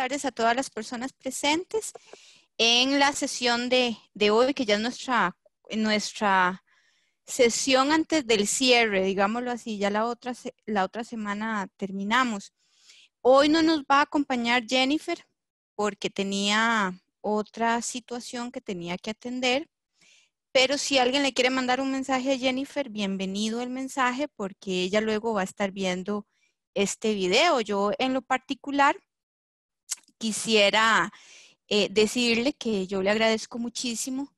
tardes a todas las personas presentes en la sesión de, hoy, que ya es nuestra, nuestra sesión antes del cierre, digámoslo así, ya la otra, la otra semana terminamos. Hoy no nos va a acompañar Jennifer porque tenía otra situación que tenía que atender, pero si alguien le quiere mandar un mensaje a Jennifer, bienvenido el mensaje porque ella luego va a estar viendo este video. Yo en lo particular quisiera eh, decirle que yo le agradezco muchísimo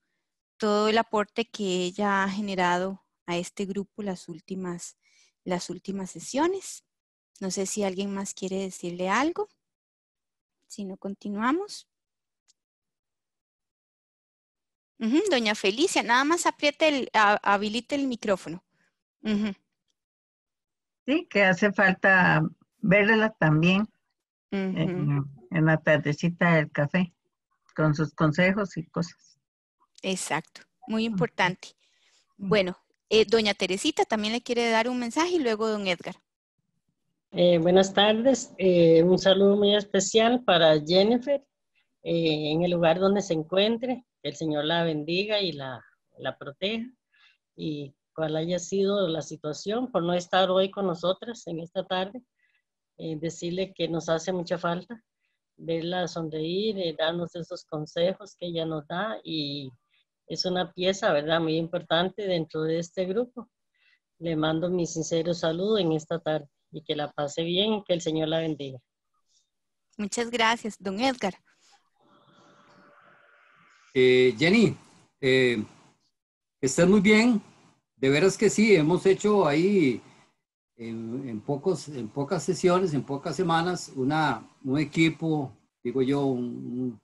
todo el aporte que ella ha generado a este grupo las últimas, las últimas sesiones. No sé si alguien más quiere decirle algo. Si no, continuamos. doña Felicia, nada más apriete el, habilite el micrófono. Sí, que hace falta verla también en, la tardecita del café, con sus consejos y cosas. Exacto, muy importante. Bueno, eh, doña Teresita también le quiere dar un mensaje y luego don Edgar. Eh, buenas tardes, eh, un saludo muy especial para Jennifer en el lugar donde se encuentre. Que el Señor la bendiga y la, la proteja. Y cuál haya sido la situación por no estar hoy con nosotras en esta tarde, eh, decirle que nos hace mucha falta verla sonreír, eh, darnos esos consejos que ella nos da y es una pieza, ¿verdad? Muy importante dentro de este grupo. Le mando mi sincero saludo en esta tarde y que la pase bien y que el Señor la bendiga. Muchas gracias, don Edgar. Eh, Jenny, eh, estás muy bien. De veras que sí, hemos hecho ahí en, pocos, en pocas sesiones, en pocas semanas, una, un equipo, digo yo, un,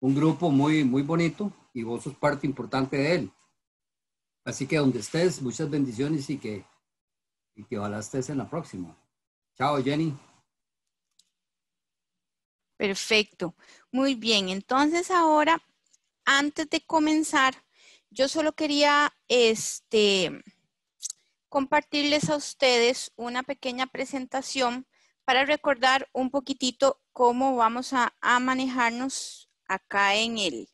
grupo muy, muy bonito y vos sos parte importante de él. Así que donde estés, muchas bendiciones y que, y que ojalá estés en la próxima. Chao, Jenny. Perfecto. Muy bien. Entonces ahora, antes de comenzar, yo solo quería este, compartirles a ustedes una pequeña presentación para recordar un poquitito cómo vamos a, manejarnos acá en el,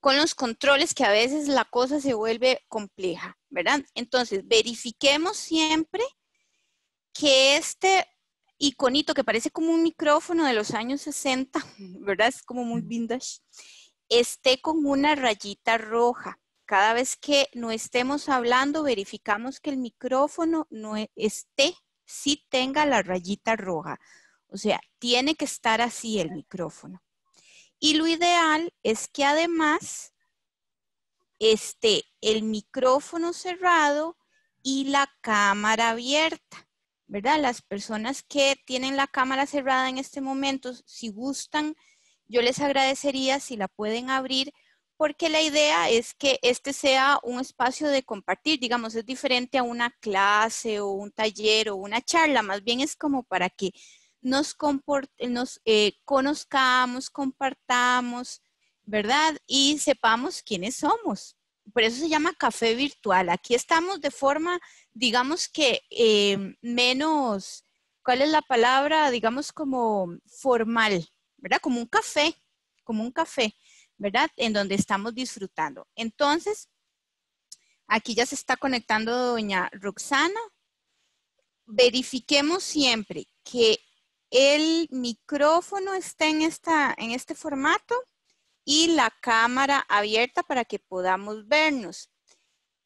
con los controles que a veces la cosa se vuelve compleja, ¿verdad? Entonces, verifiquemos siempre que este iconito que parece como un micrófono de los años 60, ¿verdad? Es como muy vintage, esté con una rayita roja cada vez que no estemos hablando, verificamos que el micrófono no e, esté, si tenga la rayita roja. O sea, tiene que estar así el micrófono. Y lo ideal es que además esté el micrófono cerrado y la cámara abierta, ¿verdad? Las personas que tienen la cámara cerrada en este momento, si gustan, yo les agradecería si la pueden abrir porque la idea es que este sea un espacio de compartir, digamos, es diferente a una clase o un taller o una charla, más bien es como para que nos, nos eh, conozcamos, compartamos, ¿verdad? Y sepamos quiénes somos. Por eso se llama café virtual. Aquí estamos de forma, digamos que eh, menos, ¿cuál es la palabra? Digamos como formal, ¿verdad? Como un café, como un café. ¿Verdad? En donde estamos disfrutando. Entonces, aquí ya se está conectando doña Roxana. Verifiquemos siempre que el micrófono esté en, esta, en este formato y la cámara abierta para que podamos vernos.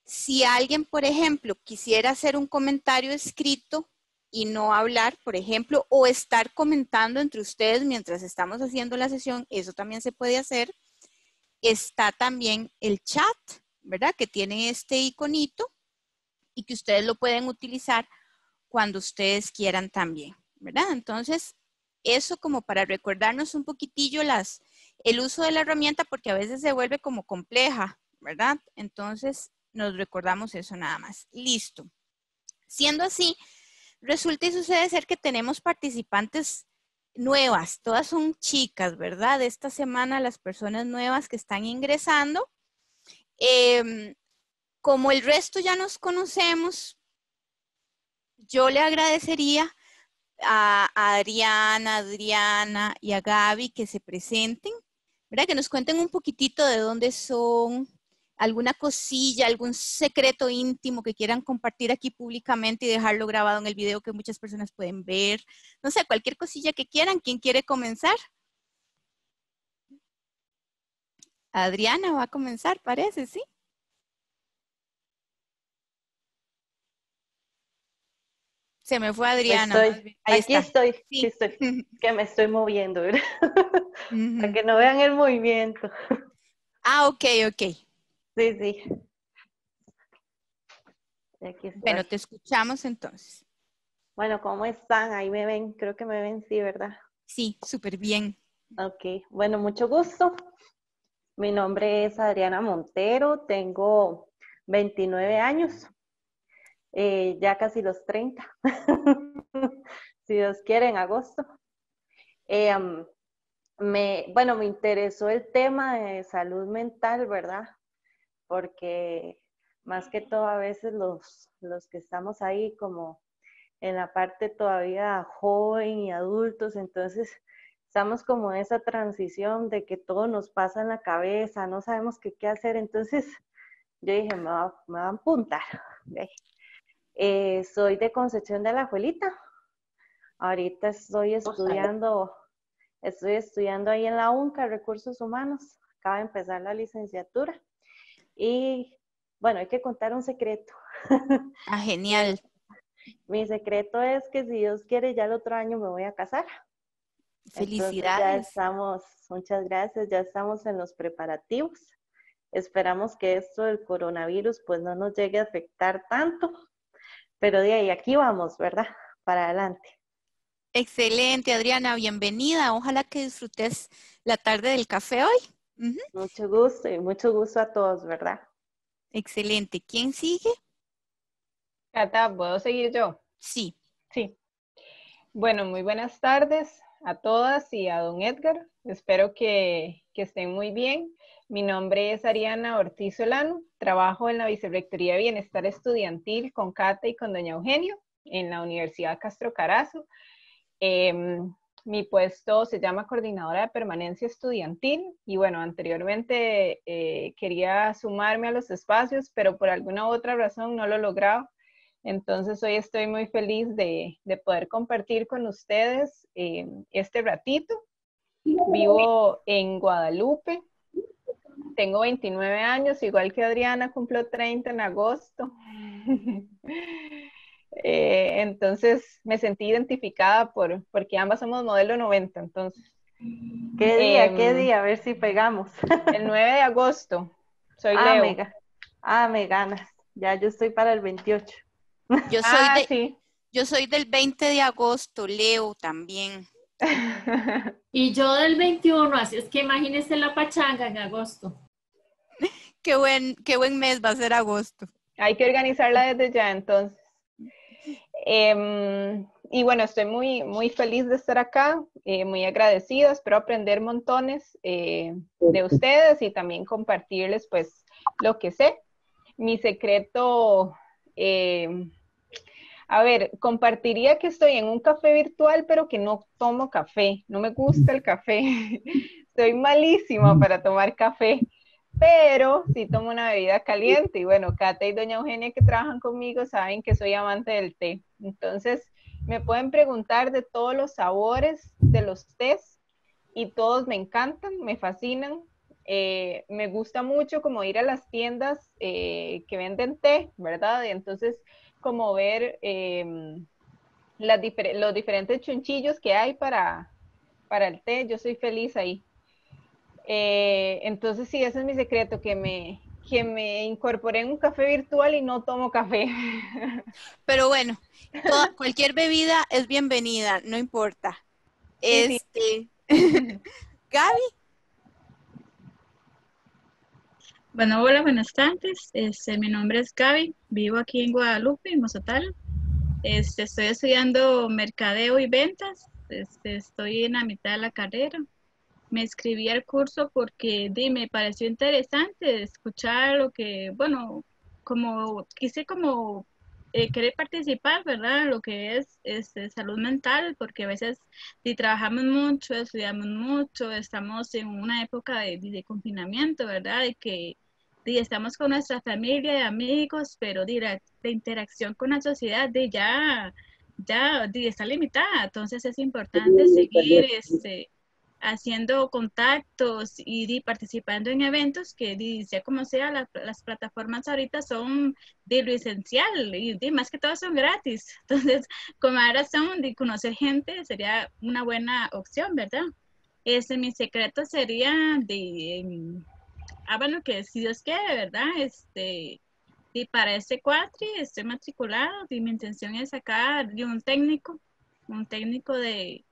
Si alguien, por ejemplo, quisiera hacer un comentario escrito y no hablar, por ejemplo, o estar comentando entre ustedes mientras estamos haciendo la sesión, eso también se puede hacer está también el chat, ¿verdad? Que tiene este iconito y que ustedes lo pueden utilizar cuando ustedes quieran también, ¿verdad? Entonces, eso como para recordarnos un poquitillo las, el uso de la herramienta porque a veces se vuelve como compleja, ¿verdad? Entonces, nos recordamos eso nada más. Listo. Siendo así, resulta y sucede ser que tenemos participantes nuevas, todas son chicas, ¿verdad? Esta semana las personas nuevas que están ingresando. Em, como el resto ya nos conocemos, yo le agradecería a, Adriana, Adriana y a Gaby que se presenten, ¿verdad? Que nos cuenten un poquitito de dónde son, alguna cosilla, algún secreto íntimo que quieran compartir aquí públicamente y dejarlo grabado en el video que muchas personas pueden ver. No sé, cualquier cosilla que quieran. ¿Quién quiere comenzar? Adriana va a comenzar, parece, ¿sí? Se me fue Adriana. aquí estoy, sí. estoy, que me estoy moviendo, ¿verdad? Para que no vean el movimiento. Ah, ok, ok. Sí, sí. bueno, te escuchamos entonces. Bueno, ¿cómo están? Ahí me ven, creo que me ven, sí, ¿verdad? Sí, súper bien. Ok, bueno, mucho gusto. Mi nombre es Adriana Montero, tengo 29 años. Eh, ya casi los 30, si Dios quiere, en agosto. Eh, me, bueno, me interesó el tema de salud mental, ¿verdad? Porque más que todo a veces los, los que estamos ahí como en la parte todavía joven y adultos, entonces estamos como en esa transición de que todo nos pasa en la cabeza, no sabemos qué, qué hacer, entonces yo dije, me va, me va a apuntar. Eh, soy de Concepción de la Juelita. Ahorita estoy estudiando, estoy estudiando ahí en la UNCA, Recursos Humanos. Acaba de empezar la licenciatura. Y bueno, hay que contar un secreto. Ah, genial. Mi secreto es que si Dios quiere, ya el otro año me voy a casar. Felicidades. ya estamos, muchas gracias, ya estamos en los preparativos. Esperamos que esto del coronavirus pues no nos llegue a afectar tanto pero de ahí aquí vamos, ¿verdad? Para adelante. Excelente, Adriana, bienvenida. Ojalá que disfrutes la tarde del café hoy. Mucho gusto y mucho gusto a todos, ¿verdad? Excelente. ¿Quién sigue? Cata, ¿puedo seguir yo? Sí. Sí. Bueno, muy buenas tardes a todas y a don Edgar. Espero que, que estén muy bien. Mi nombre es Ariana Ortiz Solano, trabajo en la Vicerrectoría de Bienestar Estudiantil con Cata y con Doña Eugenio en la Universidad Castro Carazo. Em, mi puesto se llama Coordinadora de Permanencia Estudiantil y bueno, anteriormente eh, quería sumarme a los espacios, pero por alguna otra razón no lo he logrado. Entonces hoy estoy muy feliz de, poder compartir con ustedes em, este ratito. Vivo en Guadalupe, tengo 29 años, igual que Adriana, cumplo 30 en agosto. Eh, entonces me sentí identificada por, porque ambas somos modelo 90, entonces. ¿Qué día? ¿Qué em, día? A ver si pegamos. el 9 de agosto. Soy ah, Leo. Me, ah, me ganas. Ya yo estoy para el 28. Yo soy, ah, de, yo soy del 20 de agosto, Leo también. y yo del 21, así es que imagínense la pachanga en agosto. qué, buen, qué buen mes va a ser agosto. Hay que organizarla desde ya entonces. Em, y bueno, estoy muy, muy feliz de estar acá, eh, muy agradecida, espero aprender montones eh, de ustedes y también compartirles pues lo que sé. Mi secreto em, a ver, compartiría que estoy en un café virtual, pero que no tomo café. No me gusta el café. Soy malísima para tomar café, pero sí tomo una bebida caliente. Y bueno, Kate y Doña Eugenia que trabajan conmigo saben que soy amante del té. Entonces, me pueden preguntar de todos los sabores de los tés y todos me encantan, me fascinan. Eh, me gusta mucho como ir a las tiendas eh, que venden té, ¿verdad? Y entonces como ver em, los diferentes chunchillos que hay para, para el té. Yo soy feliz ahí. Eh, entonces, sí, ese es mi secreto, que me, que me incorporé en un café virtual y no tomo café. Pero bueno, cualquier bebida es bienvenida, no importa. Este, Gaby. Bueno, hola, buenas tardes. Este, mi nombre es Gaby, vivo aquí en Guadalupe, en Mozatal. Este, estoy estudiando mercadeo y ventas. Este, estoy en la mitad de la carrera. Me inscribí al curso porque me pareció interesante escuchar lo que, bueno, como quise como eh, querer participar, ¿verdad? Lo que es este, salud mental, porque a veces si trabajamos mucho, estudiamos mucho, estamos en una época de, confinamiento, ¿verdad? De que estamos con nuestra familia y amigos, pero de la, interacción con la sociedad de ya, ya está limitada, entonces es importante seguir este, haciendo contactos y, participando en eventos que sea como sea, las plataformas ahorita son de lo esencial y, más que todo son gratis. Entonces, como ahora son de conocer gente, sería una buena opción, ¿verdad? Ese mi secreto sería de, em, ah, bueno, que si Dios quiere, ¿verdad? Este, y para este cuatri estoy matriculado y mi intención es sacar de un técnico, un técnico de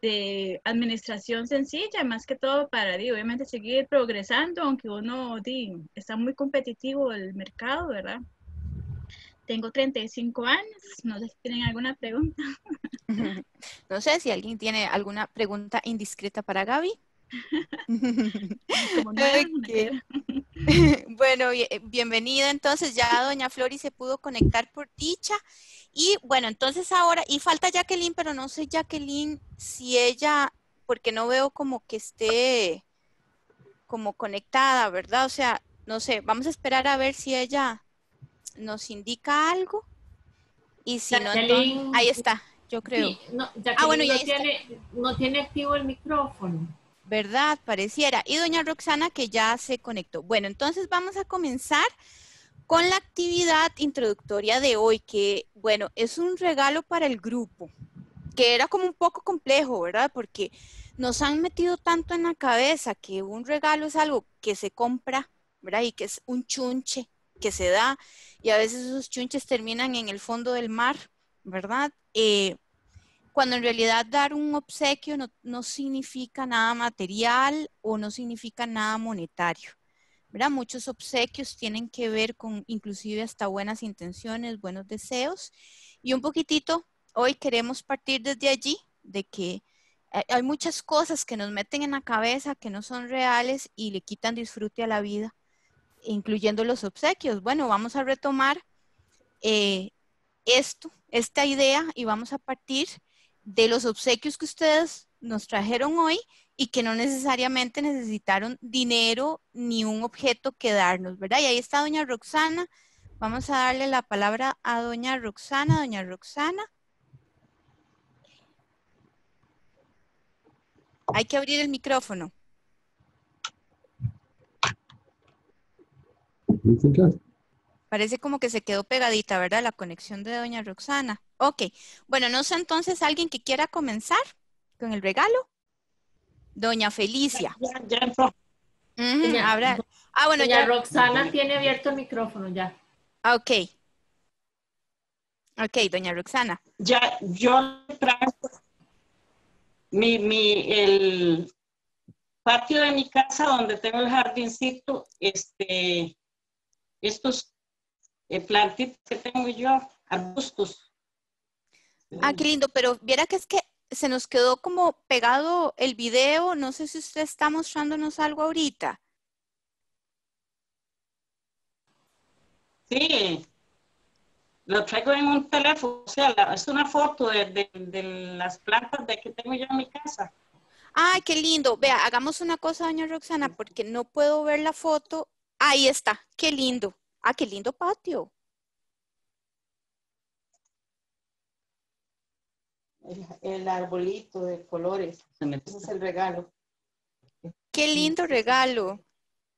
de administración sencilla, más que todo para, obviamente, seguir progresando, aunque uno di, está muy competitivo el mercado, ¿verdad? Tengo 35 años, no sé si tienen alguna pregunta. No sé si alguien tiene alguna pregunta indiscreta para Gaby. bueno, bienvenida. Entonces ya doña Flori se pudo conectar por dicha. Y bueno, entonces ahora, y falta Jacqueline, pero no sé Jacqueline si ella, porque no veo como que esté como conectada, ¿verdad? O sea, no sé, vamos a esperar a ver si ella nos indica algo. Y si no, ahí está, yo creo. ah, bueno, ya no, tiene, no tiene activo el micrófono. ¿Verdad? Pareciera. Y doña Roxana que ya se conectó. Bueno, entonces vamos a comenzar con la actividad introductoria de hoy, que, bueno, es un regalo para el grupo, que era como un poco complejo, ¿verdad? Porque nos han metido tanto en la cabeza que un regalo es algo que se compra, ¿verdad? Y que es un chunche que se da, y a veces esos chunches terminan en el fondo del mar, ¿verdad? Eh, cuando en realidad dar un obsequio no, significa nada material o no significa nada monetario. ¿verdad? Muchos obsequios tienen que ver con inclusive hasta buenas intenciones, buenos deseos. Y un poquitito, hoy queremos partir desde allí, de que hay muchas cosas que nos meten en la cabeza que no son reales y le quitan disfrute a la vida, incluyendo los obsequios. Bueno, vamos a retomar eh, esto, esta idea y vamos a partir de los obsequios que ustedes nos trajeron hoy y que no necesariamente necesitaron dinero ni un objeto que darnos, ¿verdad? Y ahí está doña Roxana. Vamos a darle la palabra a doña Roxana. Doña Roxana. Hay que abrir el micrófono. Parece como que se quedó pegadita, ¿verdad? La conexión de doña Roxana. Ok. Bueno, no sé entonces alguien que quiera comenzar con el regalo. Doña Felicia. Ya, ya, Ah, bueno, doña Roxana tiene abierto el micrófono ya. Ah, ok. Ok, doña Roxana. Ya, yo traigo mi, mi, el patio de mi casa donde tengo el jardincito, este, estos eh, plantitas que tengo yo, arbustos. Ah, qué lindo, pero viera que es que se nos quedó como pegado el video, no sé si usted está mostrándonos algo ahorita. Sí, lo traigo en un teléfono, o sea, es una foto de, las plantas de que tengo yo en mi casa. Ay, qué lindo. Vea, hagamos una cosa, doña Roxana, porque no puedo ver la foto. Ahí está, qué lindo. Ah, qué lindo patio. El, arbolito de colores. Ese es el regalo. Qué lindo regalo.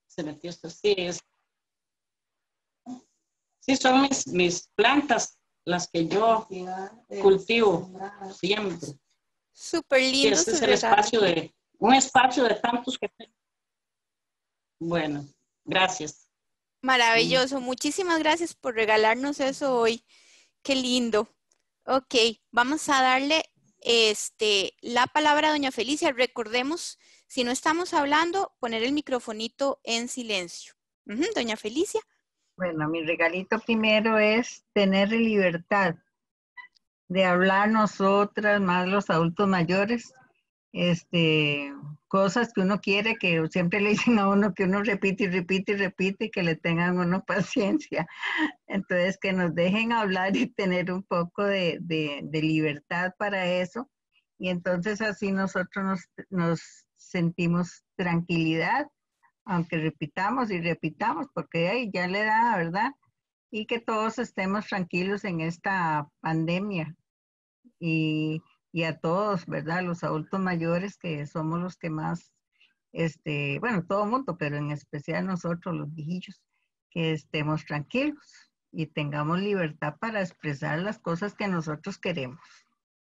Se metió esto, sí. Sí, son mis, plantas las que yo cultivo siempre. Súper lindo. ese es el espacio de, un espacio de tantos que Bueno, gracias. Maravilloso. Muchísimas gracias por regalarnos eso hoy. Qué lindo. Ok, vamos a darle este, la palabra a doña Felicia. Recordemos, si no estamos hablando, poner el microfonito en silencio. doña Felicia. Bueno, mi regalito primero es tener libertad de hablar nosotras, más los adultos mayores, este, cosas que uno quiere, que siempre le dicen a uno que uno repite y repite y repite y que le tengan uno paciencia. Entonces, que nos dejen hablar y tener un poco de, libertad para eso. Y entonces así nosotros nos, nos sentimos tranquilidad, aunque repitamos y repitamos, porque ahí ya le da, ¿verdad? Y que todos estemos tranquilos en esta pandemia. Y y a todos, ¿verdad? Los adultos mayores que somos los que más, este, bueno, todo el mundo, pero en especial nosotros, los viejillos, que estemos tranquilos y tengamos libertad para expresar las cosas que nosotros queremos.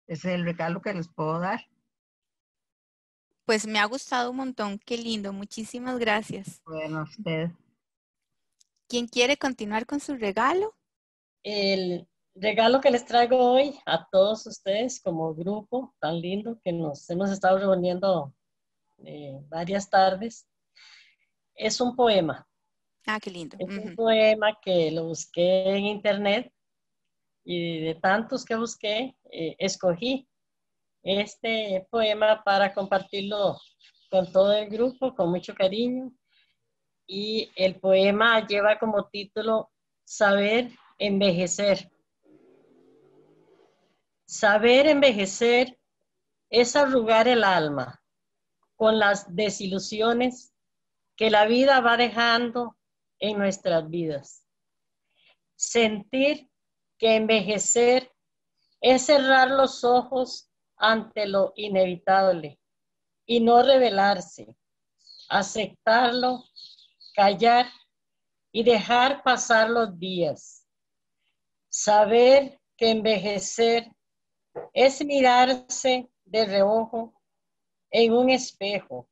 Ese es el regalo que les puedo dar. Pues me ha gustado un montón, qué lindo, muchísimas gracias. Bueno, usted. ¿Quién quiere continuar con su regalo? El, regalo que les traigo hoy a todos ustedes como grupo tan lindo que nos hemos estado reuniendo eh, varias tardes es un poema. Ah, qué lindo. Es un poema que lo busqué en internet y de tantos que busqué, eh, escogí este poema para compartirlo con todo el grupo con mucho cariño. Y el poema lleva como título Saber envejecer. Saber envejecer es arrugar el alma con las desilusiones que la vida va dejando en nuestras vidas. Sentir que envejecer es cerrar los ojos ante lo inevitable y no rebelarse, aceptarlo, callar y dejar pasar los días. Saber que envejecer es mirarse de reojo en un espejo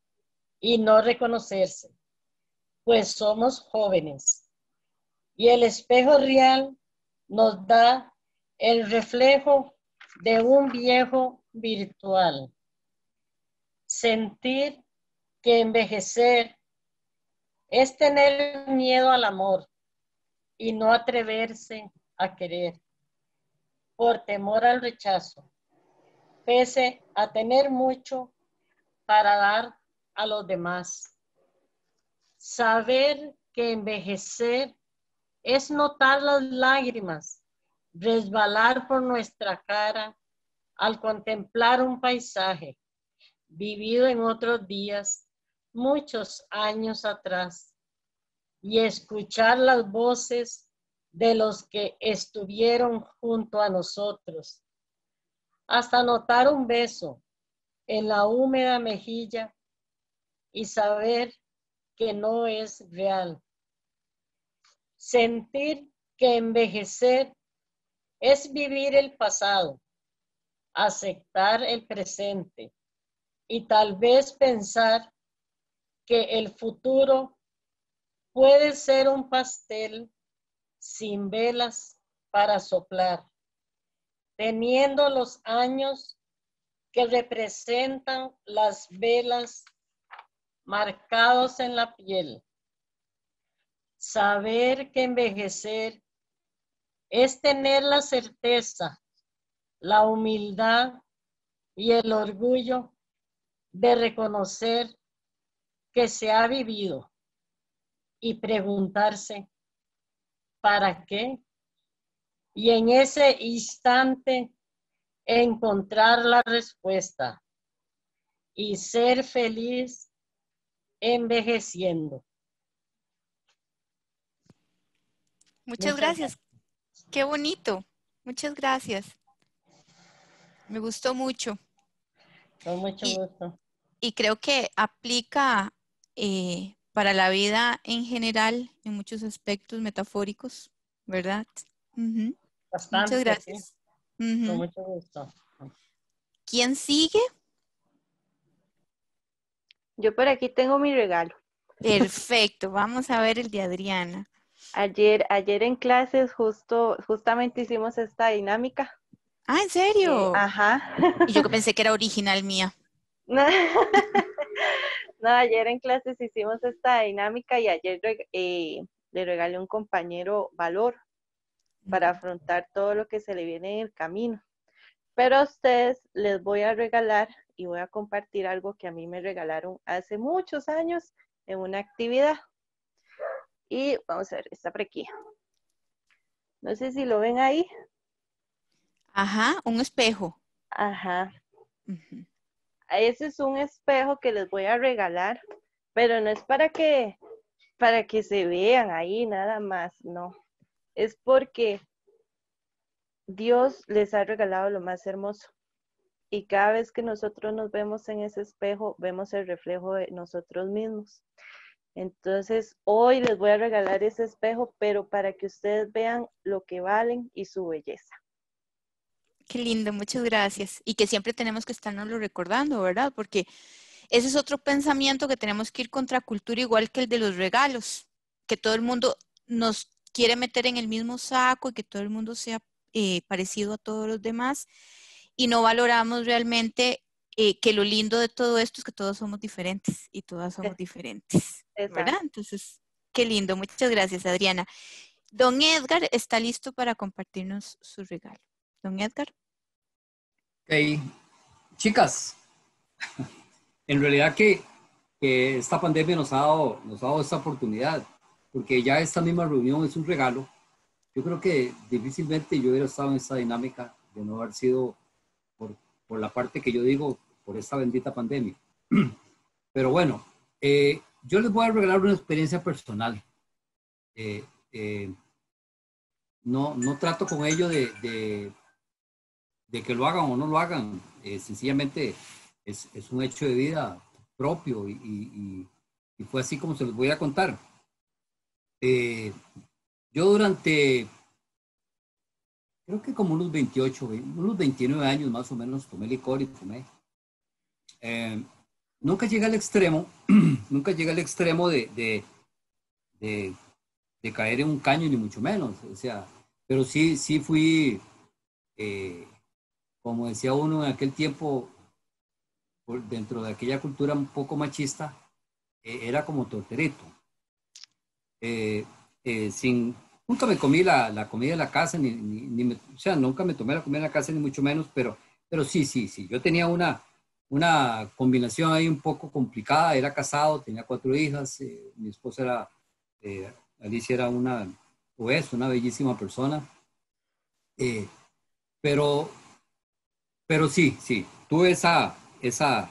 y no reconocerse, pues somos jóvenes. Y el espejo real nos da el reflejo de un viejo virtual. Sentir que envejecer es tener miedo al amor y no atreverse a querer por temor al rechazo, pese a tener mucho para dar a los demás. Saber que envejecer es notar las lágrimas resbalar por nuestra cara al contemplar un paisaje vivido en otros días, muchos años atrás, y escuchar las voces de los que estuvieron junto a nosotros, hasta notar un beso en la húmeda mejilla y saber que no es real. Sentir que envejecer es vivir el pasado, aceptar el presente y tal vez pensar que el futuro puede ser un pastel sin velas para soplar, teniendo los años que representan las velas marcados en la piel. Saber que envejecer es tener la certeza, la humildad y el orgullo de reconocer que se ha vivido y preguntarse, ¿para qué? Y en ese instante encontrar la respuesta y ser feliz envejeciendo. Muchas, gracias. Qué bonito. Muchas gracias. Me gustó mucho. Con mucho gusto. Y creo que aplica eh, para la vida en general, en muchos aspectos metafóricos, ¿verdad? Bastante, Muchas gracias. Con mucho gusto. ¿Quién sigue? Yo por aquí tengo mi regalo. Perfecto, vamos a ver el de Adriana. Ayer, ayer en clases justo, justamente hicimos esta dinámica. Ah, ¿en serio? ajá. Y yo que pensé que era original mía. No, ayer en clases hicimos esta dinámica y ayer eh, le regalé a un compañero valor para afrontar todo lo que se le viene en el camino. Pero a ustedes les voy a regalar y voy a compartir algo que a mí me regalaron hace muchos años en una actividad. Y vamos a ver, está por aquí. No sé si lo ven ahí. Ajá, un espejo. Ajá. Ese es un espejo que les voy a regalar, pero no es para que para que se vean ahí nada más, no. Es porque Dios les ha regalado lo más hermoso. Y cada vez que nosotros nos vemos en ese espejo, vemos el reflejo de nosotros mismos. Entonces, hoy les voy a regalar ese espejo, pero para que ustedes vean lo que valen y su belleza. Qué lindo, muchas gracias. Y que siempre tenemos que estarnos lo recordando, ¿verdad? Porque ese es otro pensamiento que tenemos que ir contra cultura, igual que el de los regalos, que todo el mundo nos quiere meter en el mismo saco y que todo el mundo sea eh, parecido a todos los demás y no valoramos realmente eh, que lo lindo de todo esto es que todos somos diferentes y todas somos diferentes, ¿verdad? Entonces, qué lindo. Muchas gracias, Adriana. Don Edgar está listo para compartirnos su regalo. Don Edgar. Chicas, en realidad que, esta pandemia nos ha, dado, esta oportunidad, porque ya esta misma reunión es un regalo. Yo creo que difícilmente yo hubiera estado en esta dinámica de no haber sido por, la parte que yo digo, por esta bendita pandemia. Pero bueno, eh, yo les voy a regalar una experiencia personal. Eh, eh, no, trato con ello de que lo hagan o no lo hagan, eh, sencillamente es, es, un hecho de vida propio y, y, fue así como se los voy a contar. Eh, yo durante, creo que como unos 28, unos 29 años más o menos, tomé licor y fumé. Eh, nunca llegué al extremo, nunca llegué al extremo de, de, de, de, caer en un caño, ni mucho menos. O sea, pero sí, sí fui como decía uno en aquel tiempo, dentro de aquella cultura un poco machista, eh, era como torterito. Eh, eh, sin, nunca me comí la, la, comida de la casa, ni, ni, o sea, nunca me tomé la comida de la casa, ni mucho menos, pero, pero sí, sí, sí. Yo tenía una, una combinación ahí un poco complicada, era casado, tenía cuatro hijas, mi esposa era, Alicia era una, o es una bellísima persona, pero pero sí, sí, tuve esa, esa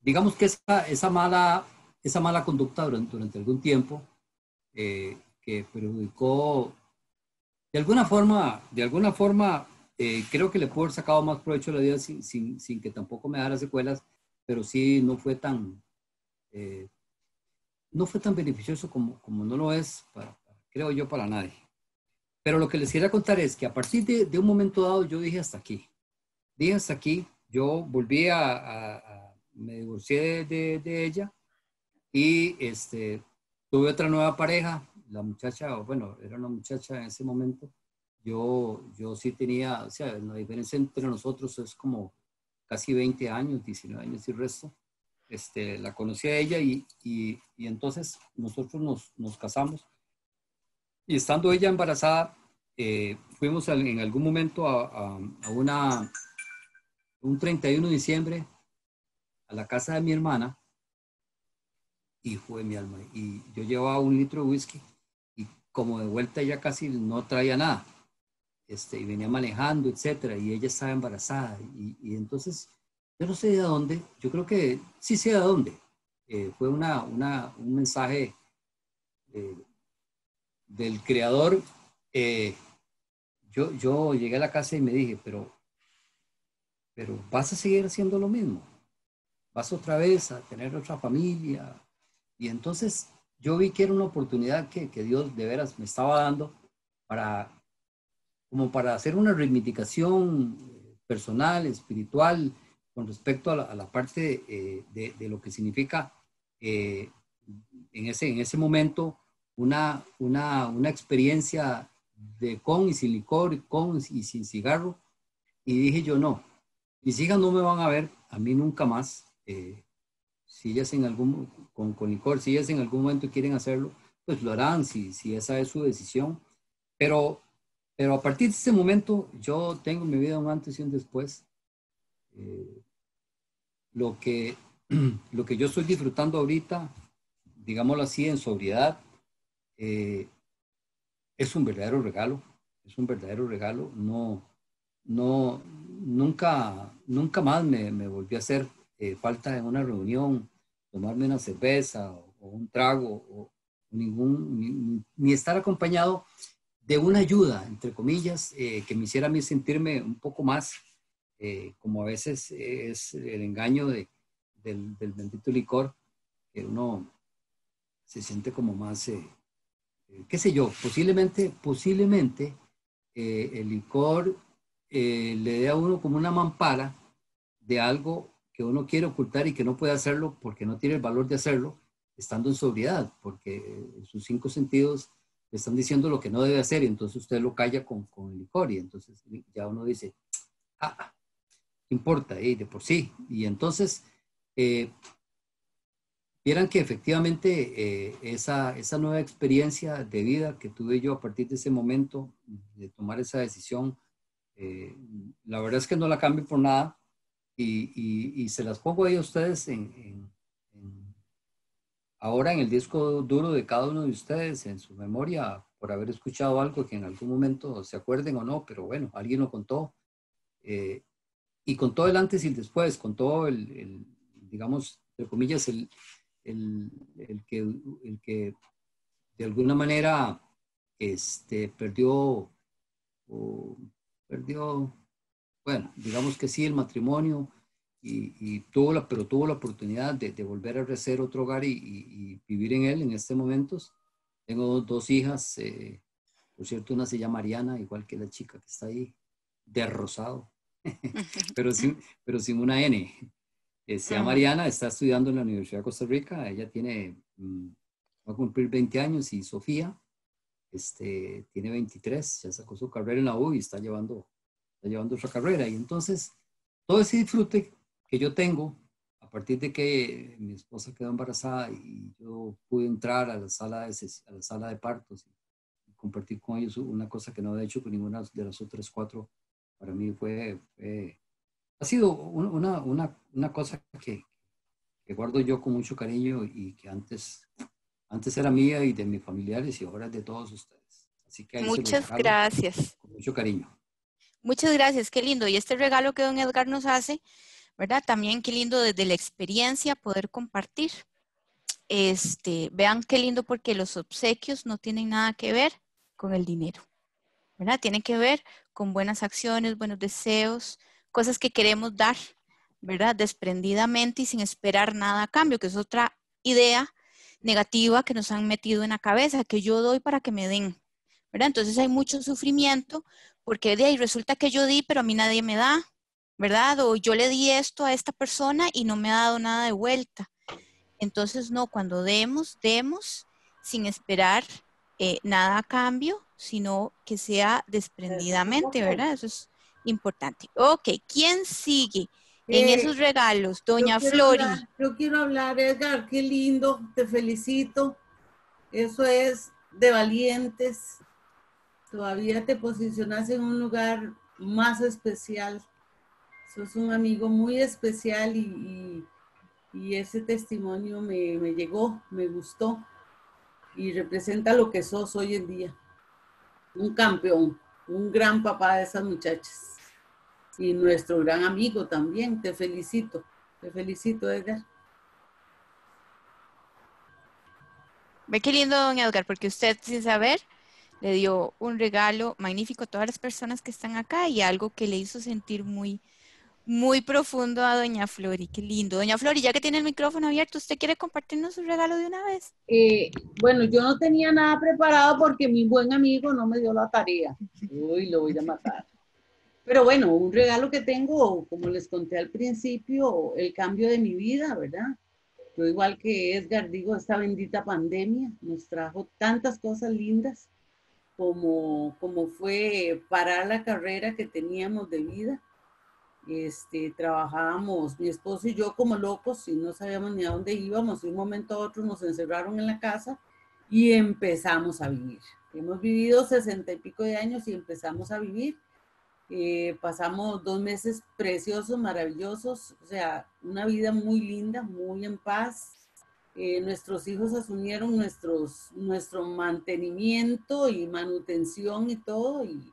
digamos que esa, esa, mala, esa mala conducta durante, durante algún tiempo eh, que perjudicó, de alguna forma, de alguna forma, eh, creo que le puedo haber sacado más provecho a la vida sin, sin, sin, que tampoco me dara secuelas, pero sí no fue tan, eh, no fue tan beneficioso como, como no lo es, para, creo yo, para nadie. Pero lo que les quería contar es que a partir de, de un momento dado yo dije hasta aquí hasta aquí, yo volví a, me divorcié de, de, ella y este, tuve otra nueva pareja, la muchacha, bueno, era una muchacha en ese momento, yo, yo sí tenía, o sea, la diferencia entre nosotros es como casi 20 años, 19 años y resto. Este, la conocí a ella y, y, y entonces nosotros nos, nos, casamos. Y estando ella embarazada, eh, fuimos en algún momento a, a, a, una, un 31 de diciembre a la casa de mi hermana y fue mi alma. Y yo llevaba un litro de whisky y como de vuelta ya casi no traía nada. Este, y venía manejando, etcétera, y ella estaba embarazada. Y, entonces, yo no sé de dónde, yo creo que sí sé de dónde. Eh, fue una, una, un mensaje eh, del creador. Eh, yo, yo llegué a la casa y me dije, pero pero vas a seguir haciendo lo mismo. Vas otra vez a tener otra familia. Y entonces yo vi que era una oportunidad que, que Dios de veras me estaba dando para, como para hacer una reivindicación personal, espiritual, con respecto a la, parte eh, de, de, lo que significa eh, en, ese, en ese momento una, una, una experiencia de con y sin licor, con y sin cigarro. Y dije yo, no, mis hijas no me van a ver, a mí nunca más. Eh, si ellas en algún, con, con licor, si ellas en algún momento quieren hacerlo, pues lo harán, si, si esa es su decisión. Pero, pero a partir de ese momento, yo tengo mi vida un antes y un después. Eh, lo que, lo que yo estoy disfrutando ahorita, digámoslo así, en sobriedad, eh, es un verdadero regalo, es un verdadero regalo. No, no, nunca, nunca más me, volví a hacer eh, falta en una reunión, tomarme una cerveza o, un trago o ningún, ni, estar acompañado de una ayuda, entre comillas, eh, que me hiciera a mí sentirme un poco más, eh, como a veces es el engaño de, del, del, bendito licor, que uno se siente como más, qué sé yo, posiblemente, posiblemente el licor le dé a uno como una mampara de algo que uno quiere ocultar y que no puede hacerlo porque no tiene el valor de hacerlo, estando en sobriedad, porque sus cinco sentidos están diciendo lo que no debe hacer y entonces usted lo calla con, con el licor y entonces ya uno dice, ah, importa, y de por sí. Y entonces, eh, vieran que efectivamente eh, esa, esa nueva experiencia de vida que tuve yo a partir de ese momento de tomar esa decisión, eh, la verdad es que no la cambio por nada y, y, se las pongo ahí a ustedes en, ahora en el disco duro de cada uno de ustedes, en su memoria, por haber escuchado algo que en algún momento se acuerden o no, pero bueno, alguien lo contó. Eh, y con todo el antes y el después, con todo el, el digamos, entre comillas, el, el, el, que, el que de alguna manera este, perdió, o perdió bueno, digamos que sí, el matrimonio, y, tuvo la, pero tuvo la oportunidad de, volver a recer otro hogar y, vivir en él en este momento. Tengo dos, hijas, eh, por cierto, una se llama Mariana, igual que la chica que está ahí, de rosado, pero, sin, pero sin una N. Eh, se llama Mariana, está estudiando en la Universidad de Costa Rica, ella tiene, mm, va a cumplir 20 años, y Sofía este, tiene 23, ya sacó su carrera en la U y está llevando llevando otra carrera. Y entonces, todo ese disfrute que yo tengo, a partir de que mi esposa quedó embarazada y yo pude entrar a la sala de, a la sala de partos y compartir con ellos una cosa que no había hecho con ninguna de las otras cuatro, para mí fue, ha sido una, una, una cosa que, que guardo yo con mucho cariño y que antes, antes era mía y de mis familiares y ahora es de todos ustedes. Así que Muchas gracias. Con mucho cariño. Muchas gracias, qué lindo. Y este regalo que don Edgar nos hace, ¿verdad? También qué lindo desde la experiencia poder compartir. Este, vean qué lindo porque los obsequios no tienen nada que ver con el dinero, ¿verdad? Tienen que ver con buenas acciones, buenos deseos, cosas que queremos dar, ¿verdad? Desprendidamente y sin esperar nada a cambio, que es otra idea negativa que nos han metido en la cabeza, que yo doy para que me den, ¿verdad? Entonces hay mucho sufrimiento porque de ahí resulta que yo di, pero a mí nadie me da, ¿verdad? O yo le di esto a esta persona y no me ha dado nada de vuelta. Entonces, no, cuando demos, demos sin esperar eh, nada a cambio, sino que sea desprendidamente, ¿verdad? Eso es importante. Ok, ¿quién sigue en eh, esos regalos? Doña Flori. yo quiero hablar, Edgar, qué lindo, te felicito. Eso es de valientes, todavía te posicionas en un lugar más especial. Sos un amigo muy especial y, ese testimonio me, me, llegó, me gustó y representa lo que sos hoy en día. Un campeón, un gran papá de esas muchachas y nuestro gran amigo también. Te felicito, te felicito, Edgar. Ve qué lindo, don Edgar, porque usted sin saber le dio un regalo magnífico a todas las personas que están acá y algo que le hizo sentir muy, muy profundo a doña Flori. Qué lindo. Doña Flori, ya que tiene el micrófono abierto, ¿usted quiere compartirnos su regalo de una vez? Eh, bueno, yo no tenía nada preparado porque mi buen amigo no me dio la tarea. Uy, lo voy a matar. Pero bueno, un regalo que tengo, como les conté al principio, el cambio de mi vida, ¿verdad? Yo igual que Edgar digo, esta bendita pandemia nos trajo tantas cosas lindas como, como fue parar la carrera que teníamos de vida. Este, trabajábamos mi esposo y yo como locos y no sabíamos ni a dónde íbamos. De un momento a otro nos encerraron en la casa y empezamos a vivir. Hemos vivido sesenta y pico de años y empezamos a vivir. Eh, pasamos dos meses preciosos, maravillosos, o sea, una vida muy linda, muy en paz. Eh, nuestros hijos asumieron nuestros, nuestro mantenimiento y manutención y todo, y,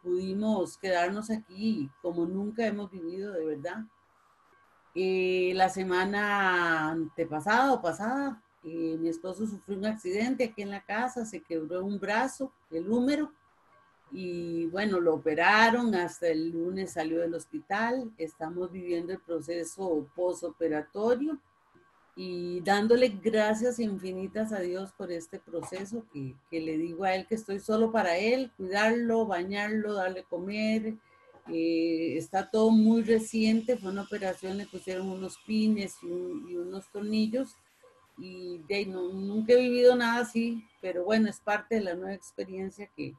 pudimos quedarnos aquí como nunca hemos vivido, de verdad. Eh, la semana antepasada o pasada, eh, mi esposo sufrió un accidente aquí en la casa, se quebró un brazo, el húmero, y bueno, lo operaron, hasta el lunes salió del hospital, estamos viviendo el proceso posoperatorio y dándole gracias infinitas a Dios por este proceso que, que, le digo a él que estoy solo para él, cuidarlo, bañarlo, darle comer. Eh, está todo muy reciente, fue una operación, le pusieron unos pines y, un, y unos tornillos y de, no, nunca he vivido nada así, pero bueno, es parte de la nueva experiencia que,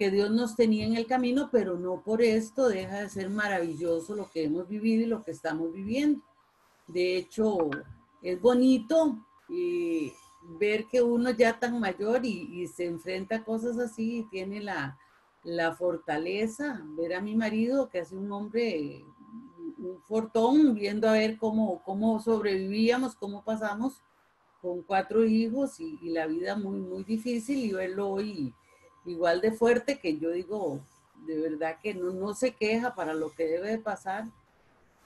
que Dios nos tenía en el camino, pero no por esto deja de ser maravilloso lo que hemos vivido y lo que estamos viviendo. De hecho, es bonito y ver que uno ya tan mayor y, y, se enfrenta a cosas así y tiene la, la fortaleza, ver a mi marido que hace un hombre, un fortón, viendo a ver cómo, cómo sobrevivíamos, cómo pasamos con cuatro hijos y, y, la vida muy, muy difícil y verlo hoy igual de fuerte que yo digo, de verdad que no, no se queja para lo que debe de pasar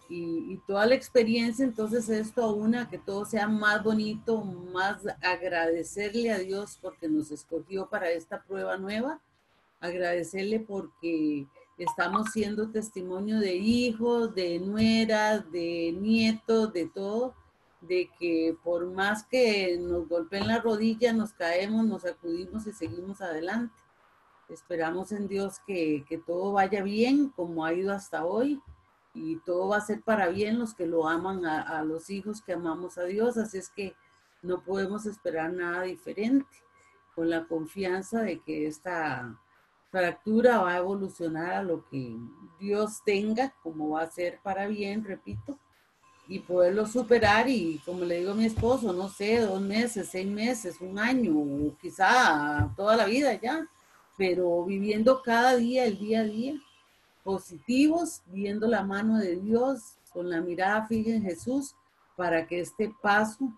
y, y, toda la experiencia, entonces esto a una que todo sea más bonito, más agradecerle a Dios porque nos escogió para esta prueba nueva, agradecerle porque estamos siendo testimonio de hijos, de nueras, de nietos, de todo, de que por más que nos golpeen la rodilla, nos caemos, nos sacudimos y seguimos adelante. Esperamos en Dios que, que todo vaya bien como ha ido hasta hoy y todo va a ser para bien los que lo aman a, a, los hijos que amamos a Dios, así es que no podemos esperar nada diferente, con la confianza de que esta fractura va a evolucionar a lo que Dios tenga, como va a ser para bien, repito, y poderlo superar. Y como le digo a mi esposo, no sé, dos meses, seis meses, un año, quizá toda la vida ya, pero viviendo cada día, el día a día positivos, viendo la mano de Dios, con la mirada fija en Jesús, para que este paso,